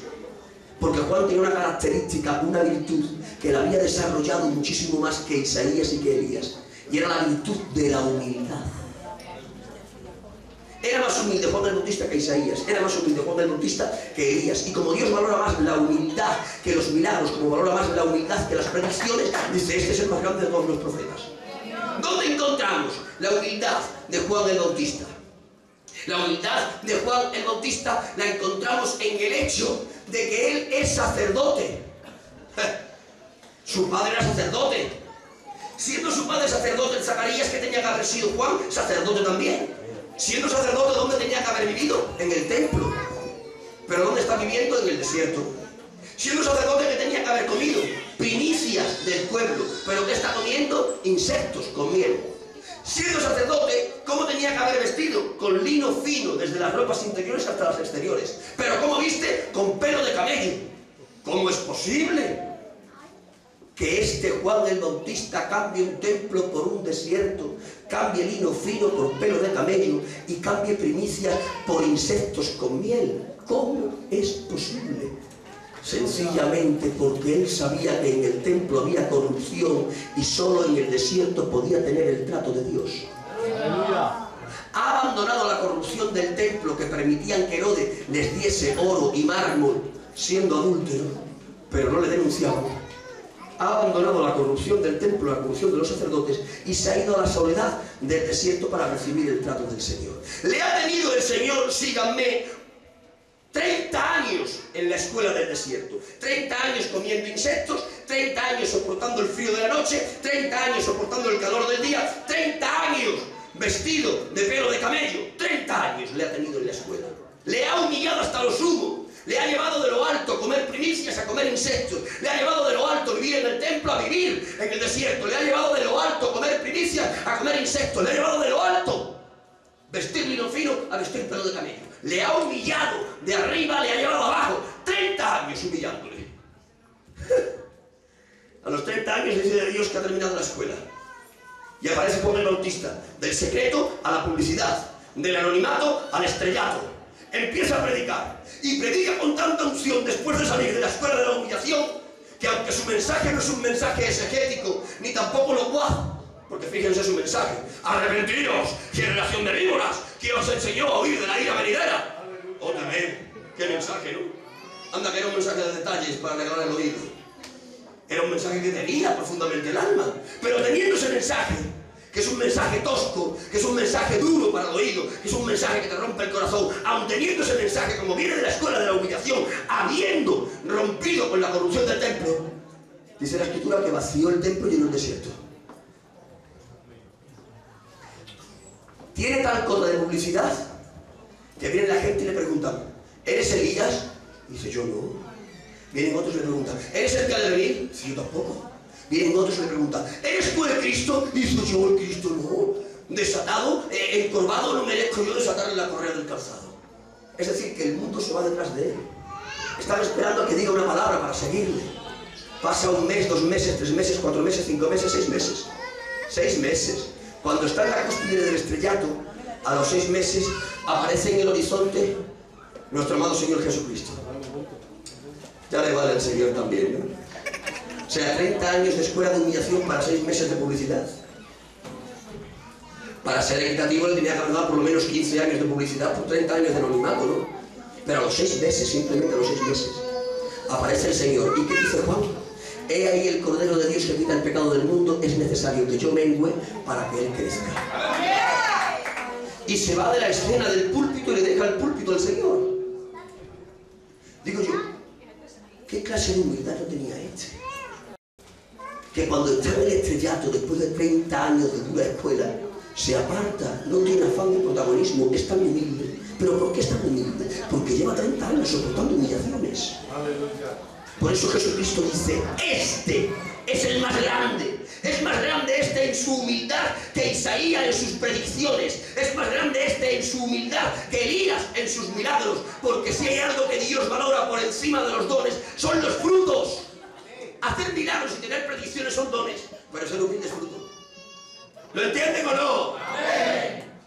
Porque Juan tiene una característica, una virtud que la había desarrollado muchísimo más que Isaías y que Elías. Y era la virtud de la humildad. Era más humilde Juan el Bautista que Isaías, era más humilde Juan el Bautista que Elías. Y como Dios valora más la humildad que los milagros, como valora más la humildad que las predicciones, dice, este es el más grande de todos los profetas. ¿Dónde encontramos la humildad de Juan el Bautista? La humildad de Juan el Bautista la encontramos en el hecho de que él es sacerdote. <laughs> Su padre era sacerdote. Siendo su padre sacerdote, Zacarías, que tenía que haber sido Juan, sacerdote también. Siendo sacerdote, ¿dónde tenía que haber vivido? En el templo. ¿Pero dónde está viviendo? En el desierto. Siendo sacerdote, ¿qué tenía que haber comido? Primicias del pueblo. ¿Pero qué está comiendo? Insectos con miel. Siendo sacerdote, ¿cómo tenía que haber vestido? Con lino fino, desde las ropas interiores hasta las exteriores. Pero ¿cómo viste? Con pelo de camello. ¿Cómo es posible? Que este Juan el Bautista cambie un templo por un desierto, cambie lino fino por pelo de camello y cambie primicias por insectos con miel. ¿Cómo es posible? Sencillamente porque él sabía que en el templo había corrupción y solo en el desierto podía tener el trato de Dios. Ha abandonado la corrupción del templo que permitían que Herodes les diese oro y mármol siendo adúltero, pero no le denunciaban ha abandonado la corrupción del templo, la corrupción de los sacerdotes y se ha ido a la soledad del desierto para recibir el trato del Señor. Le ha tenido el Señor, síganme, 30 años en la escuela del desierto, 30 años comiendo insectos, 30 años soportando el frío de la noche, 30 años soportando el calor del día, 30 años vestido de pelo de camello, 30 años le ha tenido en la escuela. Le ha humillado hasta lo sumo, le ha llevado de lo alto a comer primicias, a comer insectos. Le ha llevado de lo alto a vivir en el templo, a vivir en el desierto. Le ha llevado de lo alto a comer primicias, a comer insectos. Le ha llevado de lo alto vestir lino fino a vestir pelo de camello. Le ha humillado de arriba, le ha llevado abajo. 30 años humillándole. <laughs> a los 30 años dice de Dios que ha terminado la escuela. Y aparece el Bautista. Del secreto a la publicidad. Del anonimato al estrellato. Empieza a predicar y predica con tanta unción después de salir de la escuela de la humillación, que aunque su mensaje no es un mensaje exegético, ni tampoco lo locuaz, porque fíjense su mensaje, arrepentiros, generación de víboras, que os enseñó a huir de la ira venidera. Otra vez, qué mensaje, ¿no? Anda que era un mensaje de detalles para regalar el oído. Era un mensaje que tenía profundamente el alma, pero teniendo ese mensaje, que es un mensaje tosco, que es un mensaje duro para el oído, que es un mensaje que te rompe el corazón, aun teniendo ese mensaje como viene de la escuela de la humillación, habiendo rompido con la corrupción del templo, dice la escritura que vació el templo y en el desierto. Tiene tal cosa de publicidad que viene la gente y le preguntan, ¿eres Elías? Y dice, yo no. Vienen otros y le preguntan, ¿eres el que ha de venir? Dice, yo tampoco. Vienen otros y le preguntan, ¿eres tú el Cristo? Y dice, yo el Cristo no. Desatado, eh, encorvado, no merezco yo desatarle la correa del calzado. Es decir, que el mundo se va detrás de él. Están esperando a que diga una palabra para seguirle. Pasa un mes, dos meses, tres meses, cuatro meses, cinco meses, seis meses. Seis meses. Cuando está en la cúspide del estrellato, a los seis meses, aparece en el horizonte nuestro amado Señor Jesucristo. Ya le vale al Señor también, ¿no? O sea, 30 años de escuela de humillación para seis meses de publicidad. Para ser equitativo le tenía que haber dado por lo menos 15 años de publicidad por 30 años de anonimato, ¿no? Pero a los seis meses, simplemente a los seis meses, aparece el Señor. ¿Y qué dice Juan? He ahí el Cordero de Dios que quita el pecado del mundo, es necesario que yo mengüe para que Él crezca. Y se va de la escena del púlpito y le deja el púlpito al Señor. Digo yo, ¿qué clase de humildad no tenía este? Que cuando está en el estrellato, después de 30 años de dura escuela, se aparta, no tiene afán de protagonismo, es tan humilde. ¿Pero por qué es tan humilde? Porque lleva 30 años soportando humillaciones. Por eso Jesucristo dice, este es el más grande. Es más grande este en su humildad que Isaías en sus predicciones. Es más grande este en su humildad que Elías en sus milagros. Porque si hay algo que Dios valora por encima de los dones, son los frutos. Hacer milagros y tener predicciones son dones, pero ser humilde es fruto. ¿Lo entienden o no?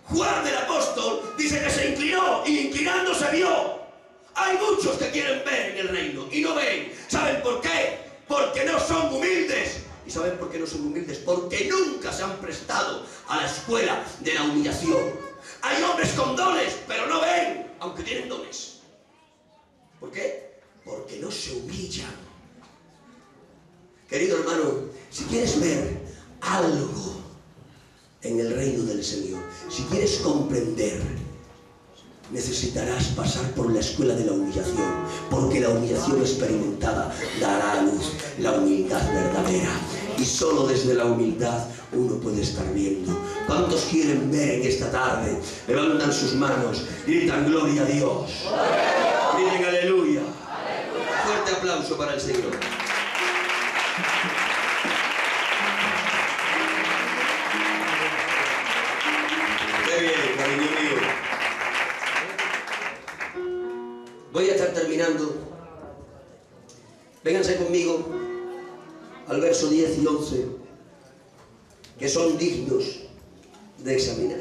Juan el apóstol dice que se inclinó y inclinándose vio. Hay muchos que quieren ver en el reino y no ven. ¿Saben por qué? Porque no son humildes. ¿Y saben por qué no son humildes? Porque nunca se han prestado a la escuela de la humillación. Hay hombres con dones, pero no ven, aunque tienen dones. ¿Por qué? Porque no se humillan. Querido hermano, si quieres ver algo en el reino del Señor, si quieres comprender, necesitarás pasar por la escuela de la humillación, porque la humillación experimentada dará a luz la humildad verdadera. Y solo desde la humildad uno puede estar viendo. ¿Cuántos quieren ver en esta tarde? Levantan sus manos, gritan gloria a Dios. Griten aleluya. Fuerte aplauso para el Señor. Voy a estar terminando. Vénganse conmigo al verso 10 y 11, que son dignos de examinar.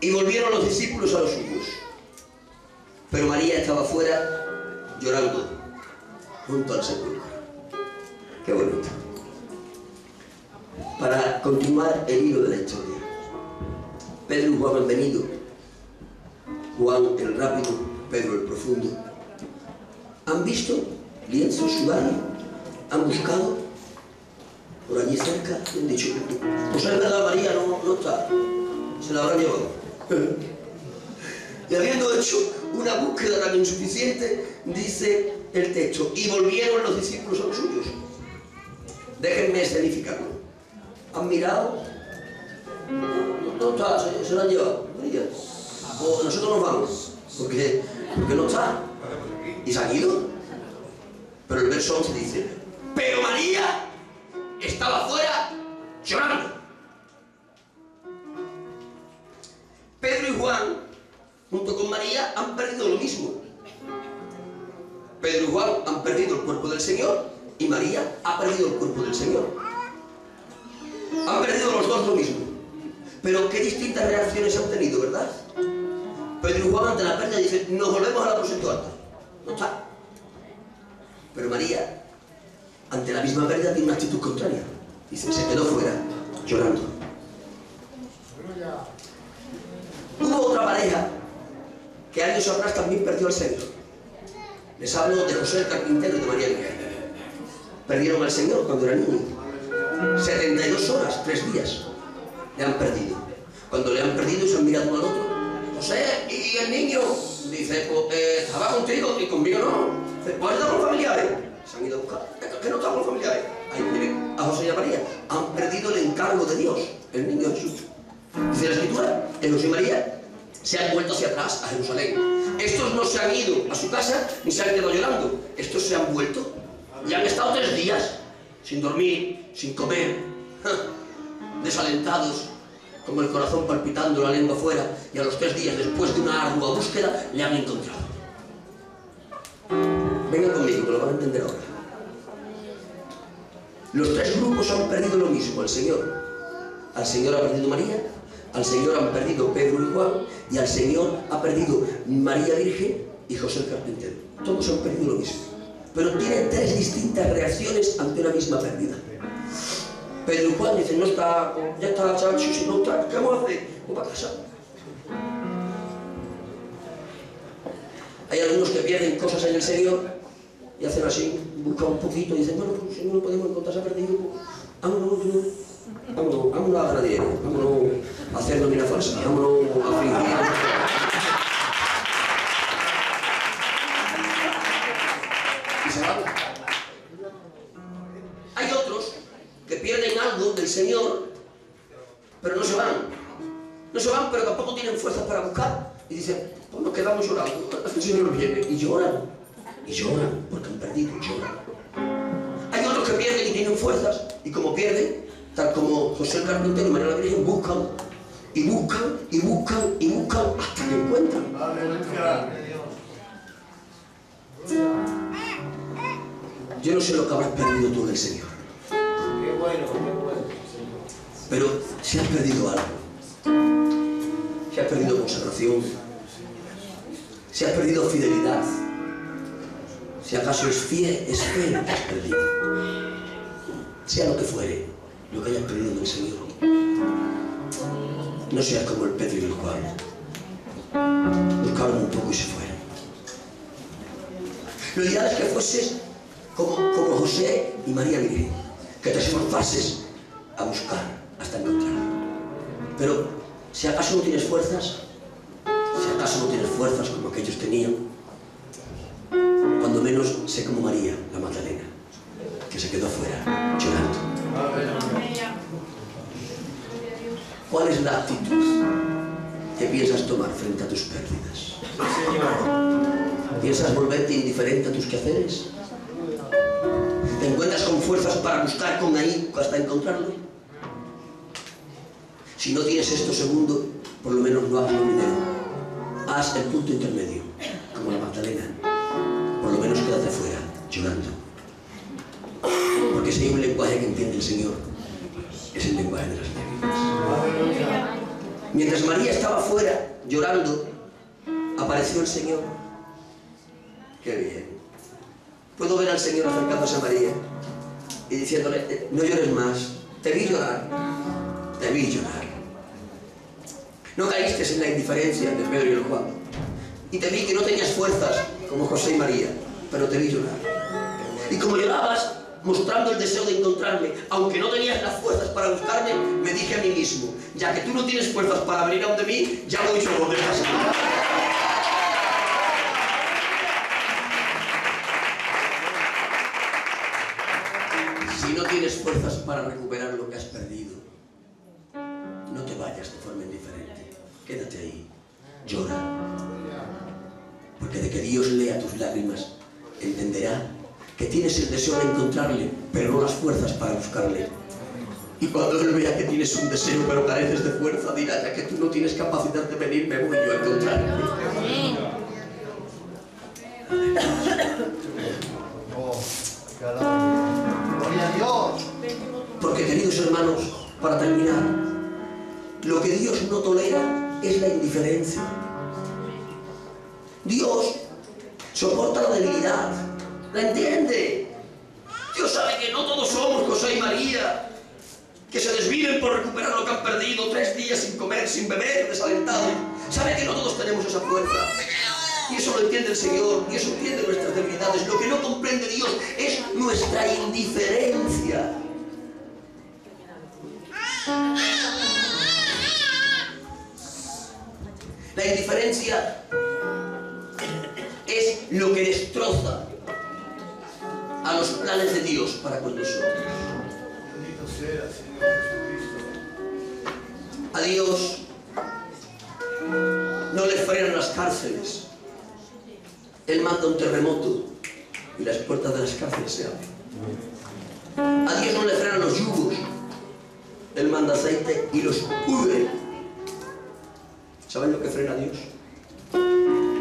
Y volvieron los discípulos a los suyos. Pero María estaba fuera llorando junto al sepulcro. Qué bonito. Para continuar el hilo de la historia. Pedro y Juan han venido. Juan el rápido, Pedro el profundo. Han visto lienzos sudados, han buscado por allí cerca han dicho, pues es verdad María no, no está, se la habrán llevado. <laughs> y habiendo hecho una búsqueda tan insuficiente, dice el texto, y volvieron los discípulos a los suyos. Déjenme escenificarlo. Han mirado, no, está, se, la han llevado. O nosotros nos vamos, porque, porque no está. Y se han ido. Pero el verso 11 dice, pero María estaba fuera llorando. Pedro y Juan, junto con María, han perdido lo mismo. Pedro y Juan han perdido el cuerpo del Señor y María ha perdido el cuerpo del Señor. Han perdido los dos lo mismo. Pero qué distintas reacciones han tenido, ¿verdad? Pedro y Juan ante la pérdida dicen, nos volvemos a la aposento alta. No está. Pero María, ante la misma pérdida, tiene una actitud contraria. Dice, se quedó fuera, llorando. Hubo otra pareja que años atrás también perdió al Señor. Les hablo de José el carpintero y de María Miguel. Perdieron al Señor cuando era niño. 72 horas, 3 días, le han perdido. Cuando le han perdido se han mirado uno al otro. José, ¿y el niño? Dice, pues eh, estaba contigo y conmigo no. Dice, pues está con familiares. Se han ido a buscar. Es que no está con familiares. Ahí miren a José y a María. Han perdido el encargo de Dios, el niño Jesús. Dice la escritura, en José y María se han vuelto hacia atrás a Jerusalén. Estos no se han ido a su casa ni se han quedado llorando. Estos se han vuelto y han estado tres días sin dormir, sin comer, desalentados, con el corazón palpitando, la lengua fuera, y a los tres días, después de una ardua búsqueda, le han encontrado. Vengan conmigo, que lo van a entender ahora. Los tres grupos han perdido lo mismo, el Señor. Al Señor ha perdido María, al Señor han perdido Pedro y Juan, y al Señor ha perdido María Virgen y José Carpintero. Todos han perdido lo mismo. Pero tienen tres distintas reacciones ante una misma pérdida. Juan dicen, no está, ya está chacho, si no está, ¿qué vamos a hacer? Vamos casa. Hay algunos que pierden cosas en el Señor y hacen así, buscan un poquito y dicen, bueno, pues, si no lo podemos encontrar, se ha perdido, pues, vámonos, vámonos, vámonos a gradiero, vámonos a hacer nómina falsa, vámonos a fingir. Pero no se van. No se van, pero tampoco tienen fuerzas para buscar. Y dicen, pues nos quedamos llorando, el Señor viene. Y lloran, y lloran, porque han perdido, lloran. Hay otros que pierden y tienen fuerzas, y como pierden, tal como José el Carpintero y María la Virgen, buscan, y buscan, y buscan, y buscan, hasta que encuentran. Yo no sé lo que habrás perdido tú del Señor, Qué bueno, qué bueno. Pero si has perdido algo, si has perdido consagración, si has perdido fidelidad, si acaso es fiel, es fe lo que has perdido, sea lo que fuere, lo que hayas perdido del Señor, no seas como el Pedro y el Juan, buscaron un poco y se fueron. Lo ideal es que fueses como, como José y María Virgen, que te esforzases a buscar hasta encontrar. Pero si acaso no tienes fuerzas, si acaso no tienes fuerzas como aquellos tenían, cuando menos sé como María, la Magdalena, que se quedó fuera llorando. ¿Cuál es la actitud que piensas tomar frente a tus pérdidas? ¿Piensas volverte indiferente a tus quehaceres? ¿Te encuentras con fuerzas para buscar con ahí hasta encontrarlo? Si no tienes esto segundo, por lo menos no hagas lo primero. Haz el punto intermedio, como la Magdalena. Por lo menos quédate fuera, llorando. Porque si hay un lenguaje que entiende el Señor, es el lenguaje de las lágrimas. Mientras María estaba fuera, llorando, apareció el Señor. Qué bien. Puedo ver al Señor acercándose a María y diciéndole, "Eh, no llores más, te vi llorar, te vi llorar. No caíste en la indiferencia de Pedro y el Juan. Y te vi que no tenías fuerzas como José y María, pero te vi llorar. Y como llorabas, mostrando el deseo de encontrarme, aunque no tenías las fuerzas para buscarme, me dije a mí mismo, ya que tú no tienes fuerzas para venir a donde mí, ya voy yo donde estás. Si no tienes fuerzas para recuperar lágrimas, entenderá que tienes el deseo de encontrarle, pero no las fuerzas para buscarle. Y cuando Él vea que tienes un deseo pero careces de fuerza, dirá, ya que tú no tienes capacidad de venir, me voy yo a alabanza. Gloria a Dios. Porque queridos hermanos, para terminar, lo que Dios no tolera es la indiferencia. Dios soporta la debilidad, la entiende. Dios sabe que no todos somos José y María, que se desviven por recuperar lo que han perdido tres días sin comer, sin beber, desalentados. Sabe que no todos tenemos esa fuerza. Y eso lo entiende el Señor, y eso entiende nuestras debilidades. Lo que no comprende Dios es nuestra indiferencia. La indiferencia es lo que destroza a los planes de Dios para con nosotros. A Dios no le frenan las cárceles. Él manda un terremoto y las puertas de las cárceles se abren. A Dios no le frenan los yugos. Él manda aceite y los pudre. ¿Saben lo que frena a Dios?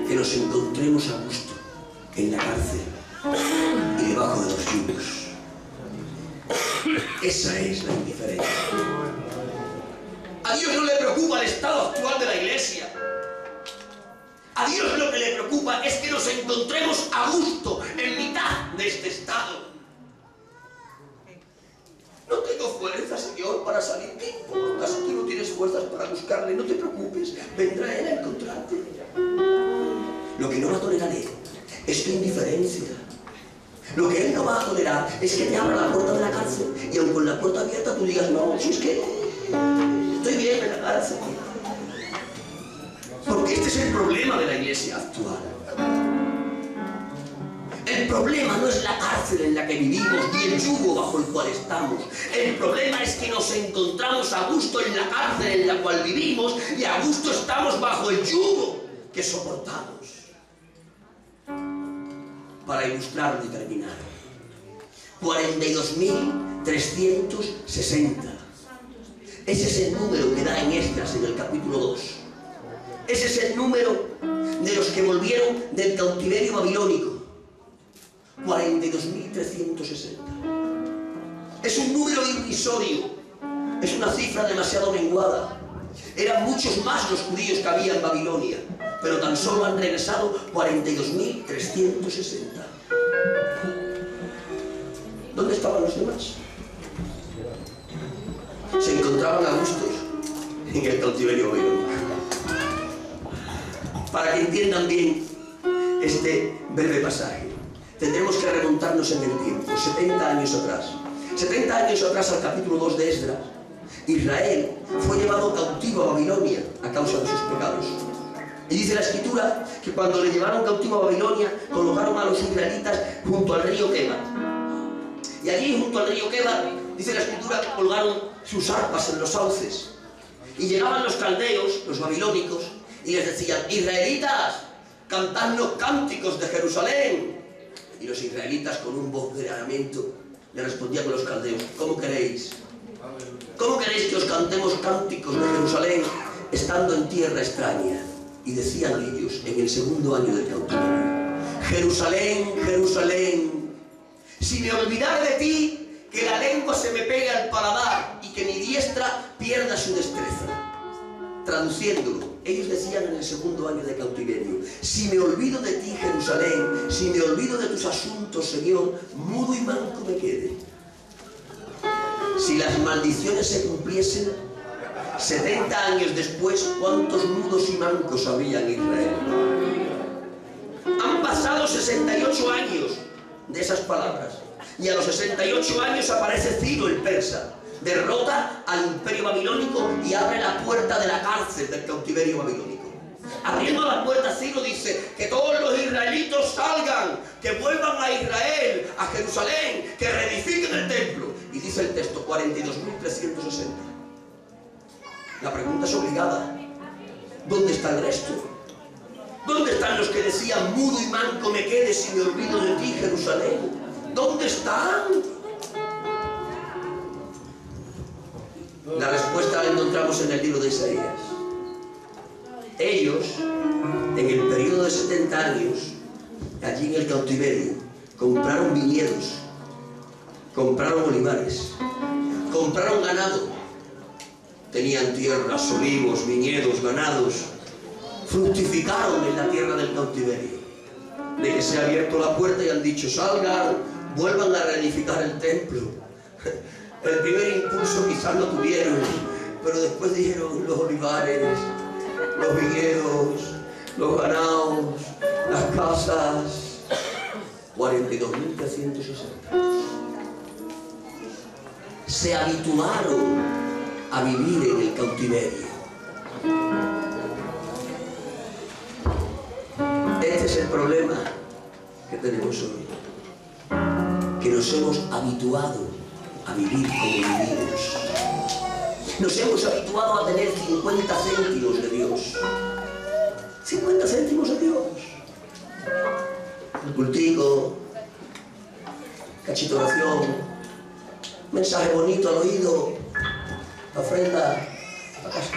Que nos encontremos a gusto en la cárcel y debajo de los yugos. Esa es la indiferencia. A Dios no le preocupa el estado actual de la iglesia. A Dios lo que le preocupa es que nos encontremos a gusto en mitad de este estado. No tengo fuerza, Señor, para salir. ¿Qué importa tú no tienes fuerzas para buscarle? No te preocupes, vendrá Él a encontrarte. Lo que no va a tolerar es tu indiferencia. Lo que Él no va a tolerar es que te abra la puerta de la cárcel y aun con la puerta abierta tú digas, no, si es que estoy bien en la cárcel. Porque este es el problema de la iglesia actual. El problema no es la cárcel en la que vivimos ni el yugo bajo el cual estamos. El problema es que nos encontramos a gusto en la cárcel en la cual vivimos y a gusto estamos bajo el yugo que soportamos. Para ilustrarlo y terminar. 42.360. Ese es el número que da en Esdras en el capítulo 2. Ese es el número de los que volvieron del cautiverio babilónico. 42.360. Es un número irrisorio. Es una cifra demasiado menguada. Eran muchos más los judíos que había en Babilonia, pero tan solo han regresado 42.360. ¿Dónde estaban los demás? Se encontraban a gustos en el cautiverio babilónico. Para que entiendan bien este breve pasaje, tendremos que remontarnos en el tiempo, 70 años atrás. 70 años atrás al capítulo 2 de Esdras, Israel fue llevado cautivo a Babilonia a causa de sus pecados. Y dice la escritura que cuando le llevaron cautivo a Babilonia, colocaron a los israelitas junto al río Quebar. Y allí, junto al río Quebar, dice la escritura que colgaron sus arpas en los sauces. Y llegaban los caldeos, los babilónicos, y les decían, israelitas, cantadnos cánticos de Jerusalén. Y los israelitas con un voz de lamento le respondían a los caldeos, ¿cómo queréis? ¿Cómo queréis que os cantemos cánticos de Jerusalén estando en tierra extraña? Y decían ellos en el segundo año del cautiverio, Jerusalén, Jerusalén, si me olvidare de ti, que la lengua se me pegue al paladar y que mi diestra pierda su destreza. Traduciéndolo, ellos decían en el segundo año de cautiverio, si me olvido de ti, Jerusalén, si me olvido de tus asuntos, Señor, mudo y manco me quede. Si las maldiciones se cumpliesen, 70 años después, ¿cuántos mudos y mancos había en Israel? Han pasado 68 años de esas palabras. Y a los 68 años aparece Ciro el persa derrota al imperio babilónico y abre la puerta de la cárcel del cautiverio babilónico. Abriendo la puerta, Ciro dice que todos los israelitos salgan, que vuelvan a Israel, a Jerusalén, que reedifiquen el templo. Y dice el texto, 42.360. La pregunta es obligada. ¿Dónde está el resto? ¿Dónde están los que decían, mudo y manco me quede si me olvido de ti, Jerusalén? ¿Dónde están? La respuesta la encontramos en el libro de Isaías. Ellos, en el periodo de 70 años, allí en el cautiverio, compraron viñedos, compraron olivares, compraron ganado. Tenían tierras, olivos, viñedos, ganados. Fructificaron en la tierra del cautiverio. De que se ha abierto la puerta y han dicho, salgan, vuelvan a reedificar el templo. El primer impulso quizás lo tuvieron, pero después dijeron los olivares, los viñedos, los ganados, las casas. 42.360. Se habituaron a vivir en el cautiverio. Este es el problema que tenemos hoy. Que nos hemos habituado a vivir como vivimos. Nos hemos habituado a tener 50 céntimos de Dios. 50 céntimos de Dios. El cultivo, cachito oración, mensaje bonito al oído, la ofrenda, la casa.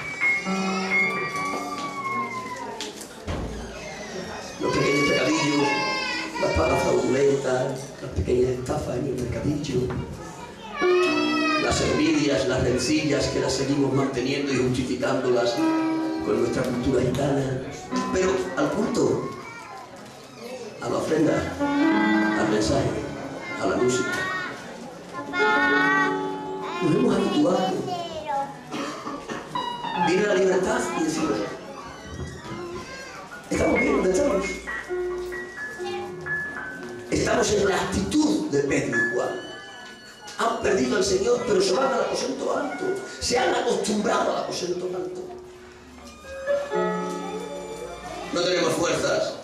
Los pequeños pecadillos, las pagas fraudulentas, las pequeñas estafas en el mercadillo. Las envidias, las rencillas que las seguimos manteniendo y justificándolas con nuestra cultura gitana. Pero al culto, a la ofrenda, al mensaje, a la música. Nos hemos habituado. Viene la libertad y decimos, estamos bien donde estamos. Estamos en la actitud de Pedro y Juan. Han perdido al Señor, pero se van al aposento alto. Se han acostumbrado al aposento alto. No tenemos fuerzas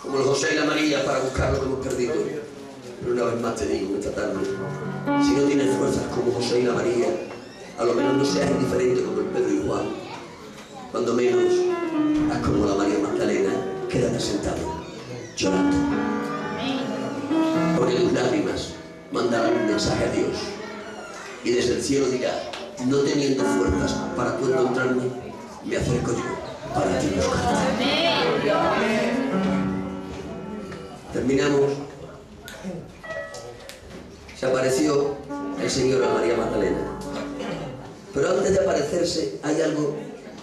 como los José y la María para buscar lo que hemos perdido. Pero una vez más te digo esta tarde, si no tienes fuerzas como José y la María, a lo menos no seas indiferente como el Pedro y Juan. Cuando menos, haz como la María Magdalena, quédate sentado, llorando. Porque tus lágrimas mandarán un mensaje a Dios. Y desde el cielo dirá, no teniendo fuerzas para tú encontrarme, me acerco yo para ti. Terminamos. Se apareció el Señor a María Magdalena. Pero antes de aparecerse hay algo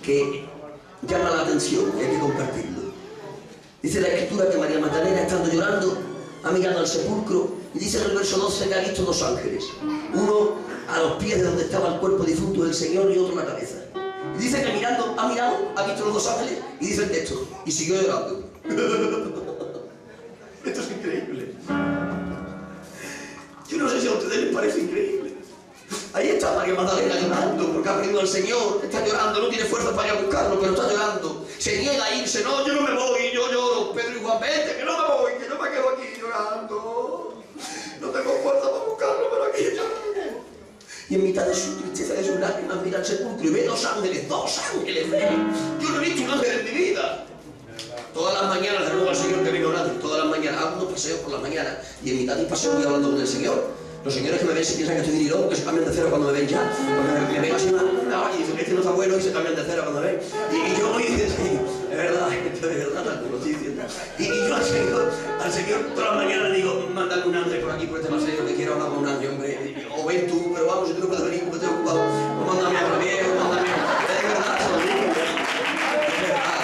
que llama la atención y hay que compartirlo. Dice la escritura que María Magdalena, estando llorando, ha mirado al sepulcro y dice en el verso 12 que ha visto dos ángeles. Uno a los pies de donde estaba el cuerpo difunto del Señor y otro en la cabeza. Y dice que mirando, ha mirado, ha visto los dos ángeles y dice el texto, y siguió llorando. <laughs> Esto es increíble. Yo no sé si a ustedes les parece increíble. Ahí está María Magdalena llorando porque ha perdido al Señor. Está llorando, no tiene fuerza para ir a buscarlo, pero está llorando. Se niega a irse. No, yo no me voy, yo lloro. Pedro y Juan, vete, que no me voy, me quedo aquí llorando. No tengo fuerza para buscarlo, pero aquí llorando. Y en mitad de su tristeza, de sus lágrimas, mira al sepulcro y ve dos ángeles, dos ángeles. Yo no he visto un ángel en mi vida. Todas las mañanas, de nuevo al Señor que vino orando, todas las mañanas, hago unos paseos por las mañanas y en mitad del paseo voy hablando con el Señor. Los señores que me ven se piensan que estoy dirilón, que se cambian de cero cuando me ven ya. Porque me ven así, y dicen, este no está bueno y se cambian de cero cuando me ven. Y, y yo, y dice, es verdad, <laughs> es verdad. Y, y yo al Señor, al Señor todas las mañanas le digo, mándame un ángel por aquí, por este paseo, que quiero hablar con un ángel, hombre. O ven tú, pero vamos, tú no puedes venir porque estoy ocupado. O mándame a Javier, o mándame. Es verdad, digo. Es verdad.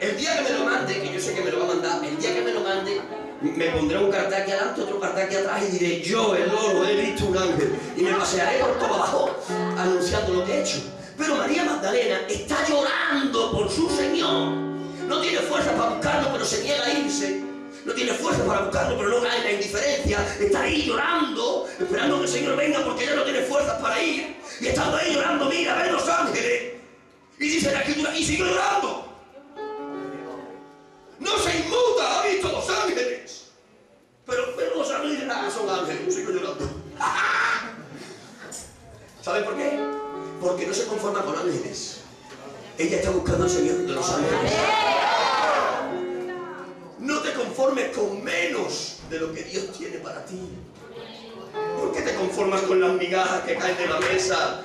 El día que me lo mande, que yo sé que me lo va a mandar, el día que me lo mande, me pondré un cartel aquí adelante, otro cartel aquí atrás y diré, yo, el loro, he visto un ángel. Y me pasearé por todo abajo anunciando lo que he hecho. Pero María Magdalena está llorando por su Señor. No tiene fuerza para buscarlo, pero se niega a irse. No tiene fuerza para buscarlo, pero no cae en la indiferencia. Está ahí llorando, esperando que el Señor venga porque ella no tiene fuerzas para ir. Y estando ahí llorando, mira, ve los ángeles. Y dice la escritura, y sigue llorando. No se inmuta, ha visto los ángeles. Pero, pero los ángeles dicen, ah, son ángeles, sigo llorando. <laughs> ¿Sabe por qué? Porque no se conforma con ángeles. Ella está buscando al Señor de los ángeles. No te conformes con menos de lo que Dios tiene para ti. ¿Por qué te conformas con las migajas que caen de la mesa?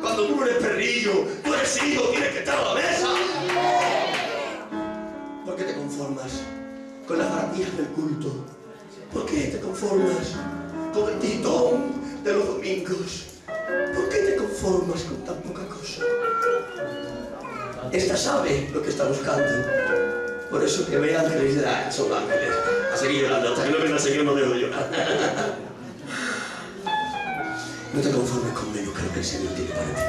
Cuando tú eres perrillo, tú eres hijo, tienes que estar a la mesa. ¿Por qué te conformas con las garantías del culto? ¿Por qué te conformas con el titón de los domingos? ¿Por qué te conformas con tan poca cosa? Esta sabe lo que está buscando. Por eso que ve ángeles ah, son ángeles. A seguir llorando, hasta que no venga el Señor no dejo de llorar. No te conformes con menos lo que el Señor tiene para ti.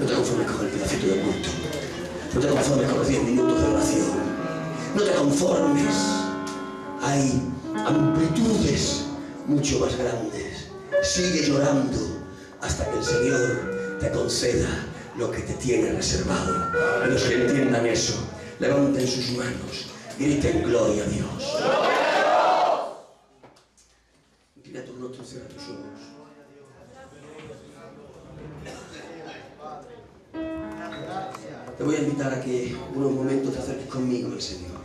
No te conformes con el pedacito del culto. No te conformes con los 10 minutos de oración. No te conformes. Hay amplitudes mucho más grandes. Sigue llorando hasta que el Señor te conceda lo que te tiene reservado. Y los que entiendan eso, levanten sus manos, griten gloria a Dios. Inclina tus rostros, cierra tus ojos. Te voy a invitar a que unos momentos te acerques conmigo al Señor.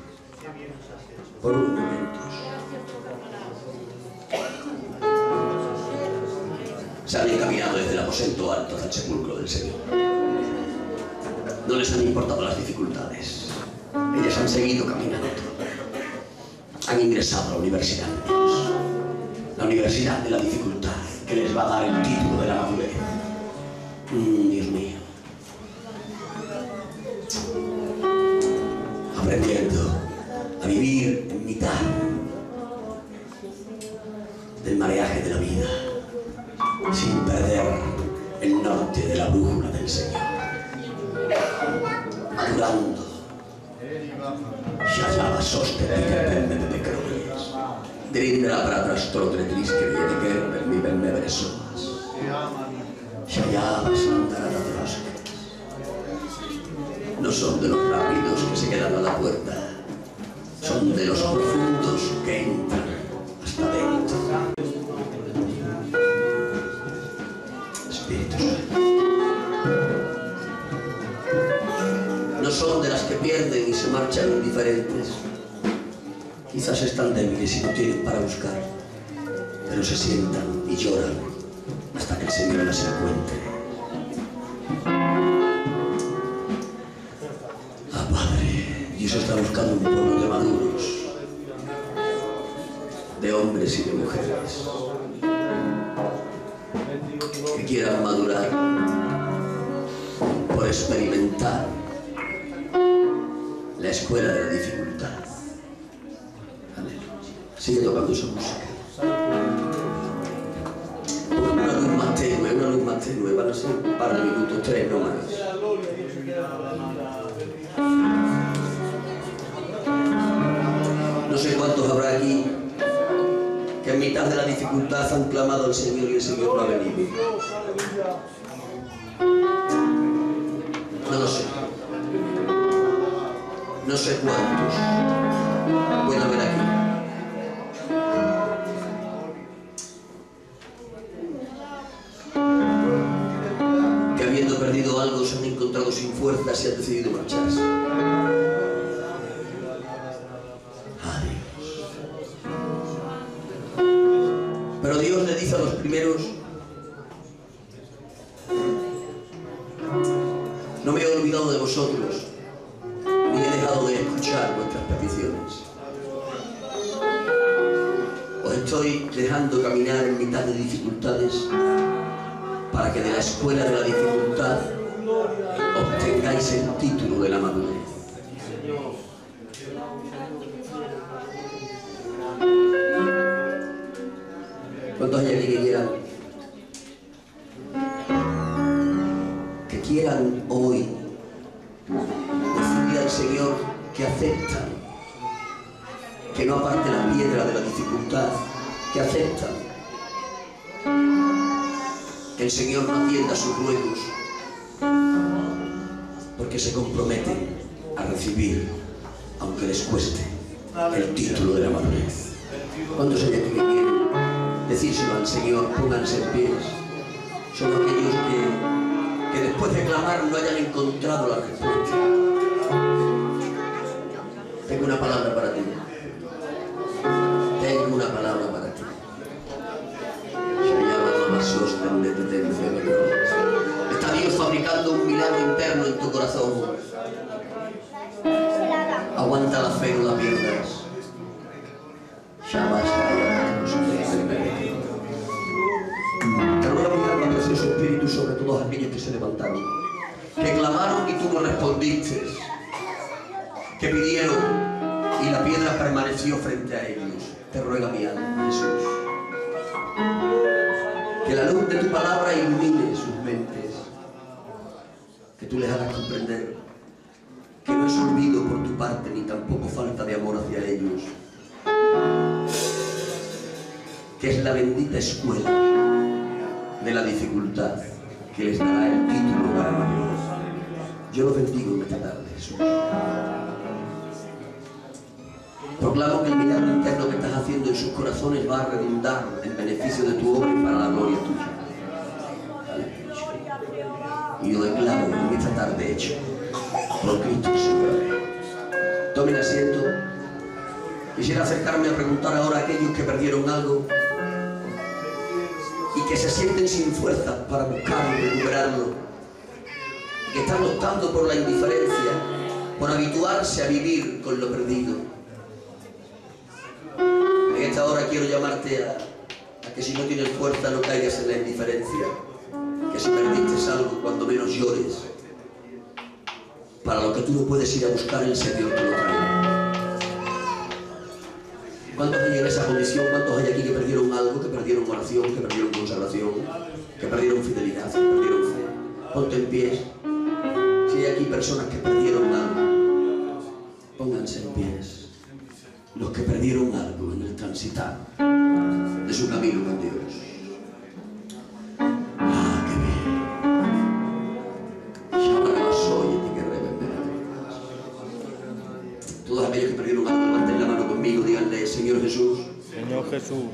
Por unos momentos. Aposento alto hasta el sepulcro del Señor. No les han importado las dificultades. Ellas han seguido caminando. han ingresado a la universidad de Dios. La universidad de la dificultad, que les va a dar el título de la madurez. Mm, Dios mío. Aprendiendo a vivir en mitad del mareaje de la vida, sin perder el norte de la brújula del Señor. Madurando. Shazaba soste pende de crones. Drindra para trastro de trisque viene que per mi ben me soas. Shayaba da drosque. No son de los rápidos que se quedan a la puerta, son de los profundos que entran hasta dentro. Son de las que pierden y se marchan indiferentes. Quizás están débiles y no tienen para buscar, pero se sientan y lloran hasta que el Señor las encuentre. Ah, Padre, Dios está buscando un pueblo de maduros, de hombres y de mujeres, que quieran madurar por experimentar la escuela de la dificultad. Sigue tocando esa música. Una luz más tenue, una luz más tenue, van a ser un par de minutos, tres no más. No sé cuántos habrá aquí que en mitad de la dificultad han clamado al Señor y el Señor no ha venido. No sé cuántos puede haber aquí. Que habiendo perdido algo se han encontrado sin fuerzas y han decidido marcharse. Adiós. Pero Dios le dice a los primeros, para que de la escuela de la dificultad obtengáis el título de la madurez. ¿Cuántos hay aquí que quieran? El Señor no atienda sus ruegos, porque se comprometen a recibir, aunque les cueste, el título de la madurez. ¿Cuántos hay aquí que decírselo al Señor? Pónganse en pies. Son aquellos que, que después de clamar no hayan encontrado la respuesta. Tengo una palabra para ti. Fe, no la pierdas. Shabbat Te ruego, mi alma, precioso Espíritu, sobre todos aquellos que se levantaron, que clamaron y tú no respondiste, que pidieron y la piedra permaneció frente a ellos. Te ruega mi alma, Jesús, que la luz de tu palabra ilumine sus mentes, que tú les hagas comprender que no es olvido por tu parte ni tampoco es la bendita escuela de la dificultad que les dará el título mayor. Yo los bendigo en esta tarde, Jesús. Proclamo que el milagro interno que estás haciendo en sus corazones va a redundar en beneficio de tu obra y para la gloria tuya. Y yo declaro en esta tarde hecho por Cristo Señor. Tomen asiento. Quisiera acercarme a preguntar ahora a aquellos que perdieron algo que se sienten sin fuerzas para buscar y recuperarlo, que están optando por la indiferencia, por habituarse a vivir con lo perdido. hora quiero llamarte a, a que si no tienes fuerza no caigas en la indiferencia. Que si perdiste algo, cuando menos llores. Para lo que tú no puedes ir a buscar, el Señor te lo trae. ¿Cuántos hay en esa condición? ¿Cuántos hay aquí que perdieron algo? Que perdieron oración, que perdieron consagración, que perdieron fidelidad, que perdieron fe. Ponte en pie. Si hay aquí personas que perdieron algo, pónganse en pies. Los que perdieron algo en el transitar de su camino con Dios. Jesús,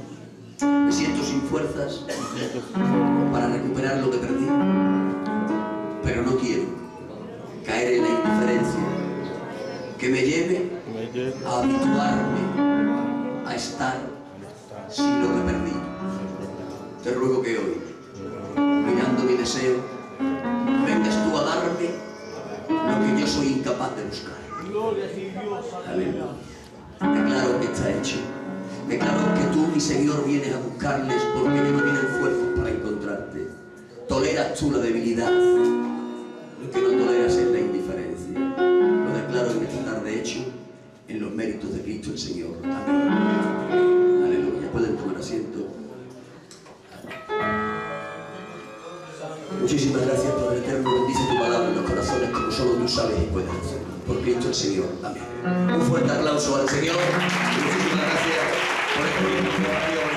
me siento sin fuerzas para recuperar lo que perdí, pero no quiero caer en la indiferencia que me lleve me lleve a habituarme a estar sin lo que perdí. Te ruego que hoy, mirando mi deseo, vengas tú a darme lo que yo soy incapaz de buscar. Aleluya. Declaro que está hecho. Declaro que tú, mi Señor, vienes a buscarles porque ellos no tienen fuerzas para encontrarte. Toleras tú la debilidad. Lo que no toleras es la indiferencia. Lo declaro en esta tarde hecho en los méritos de Cristo el Señor. Amén. Aleluya. Pueden tomar asiento. Muchísimas gracias, Padre Eterno. Bendice tu palabra en los corazones como solo tú sabes y puedes hacerlo. Por Cristo el Señor. Amén. Un fuerte aplauso al Señor. Muchísimas gracias por este tiempo.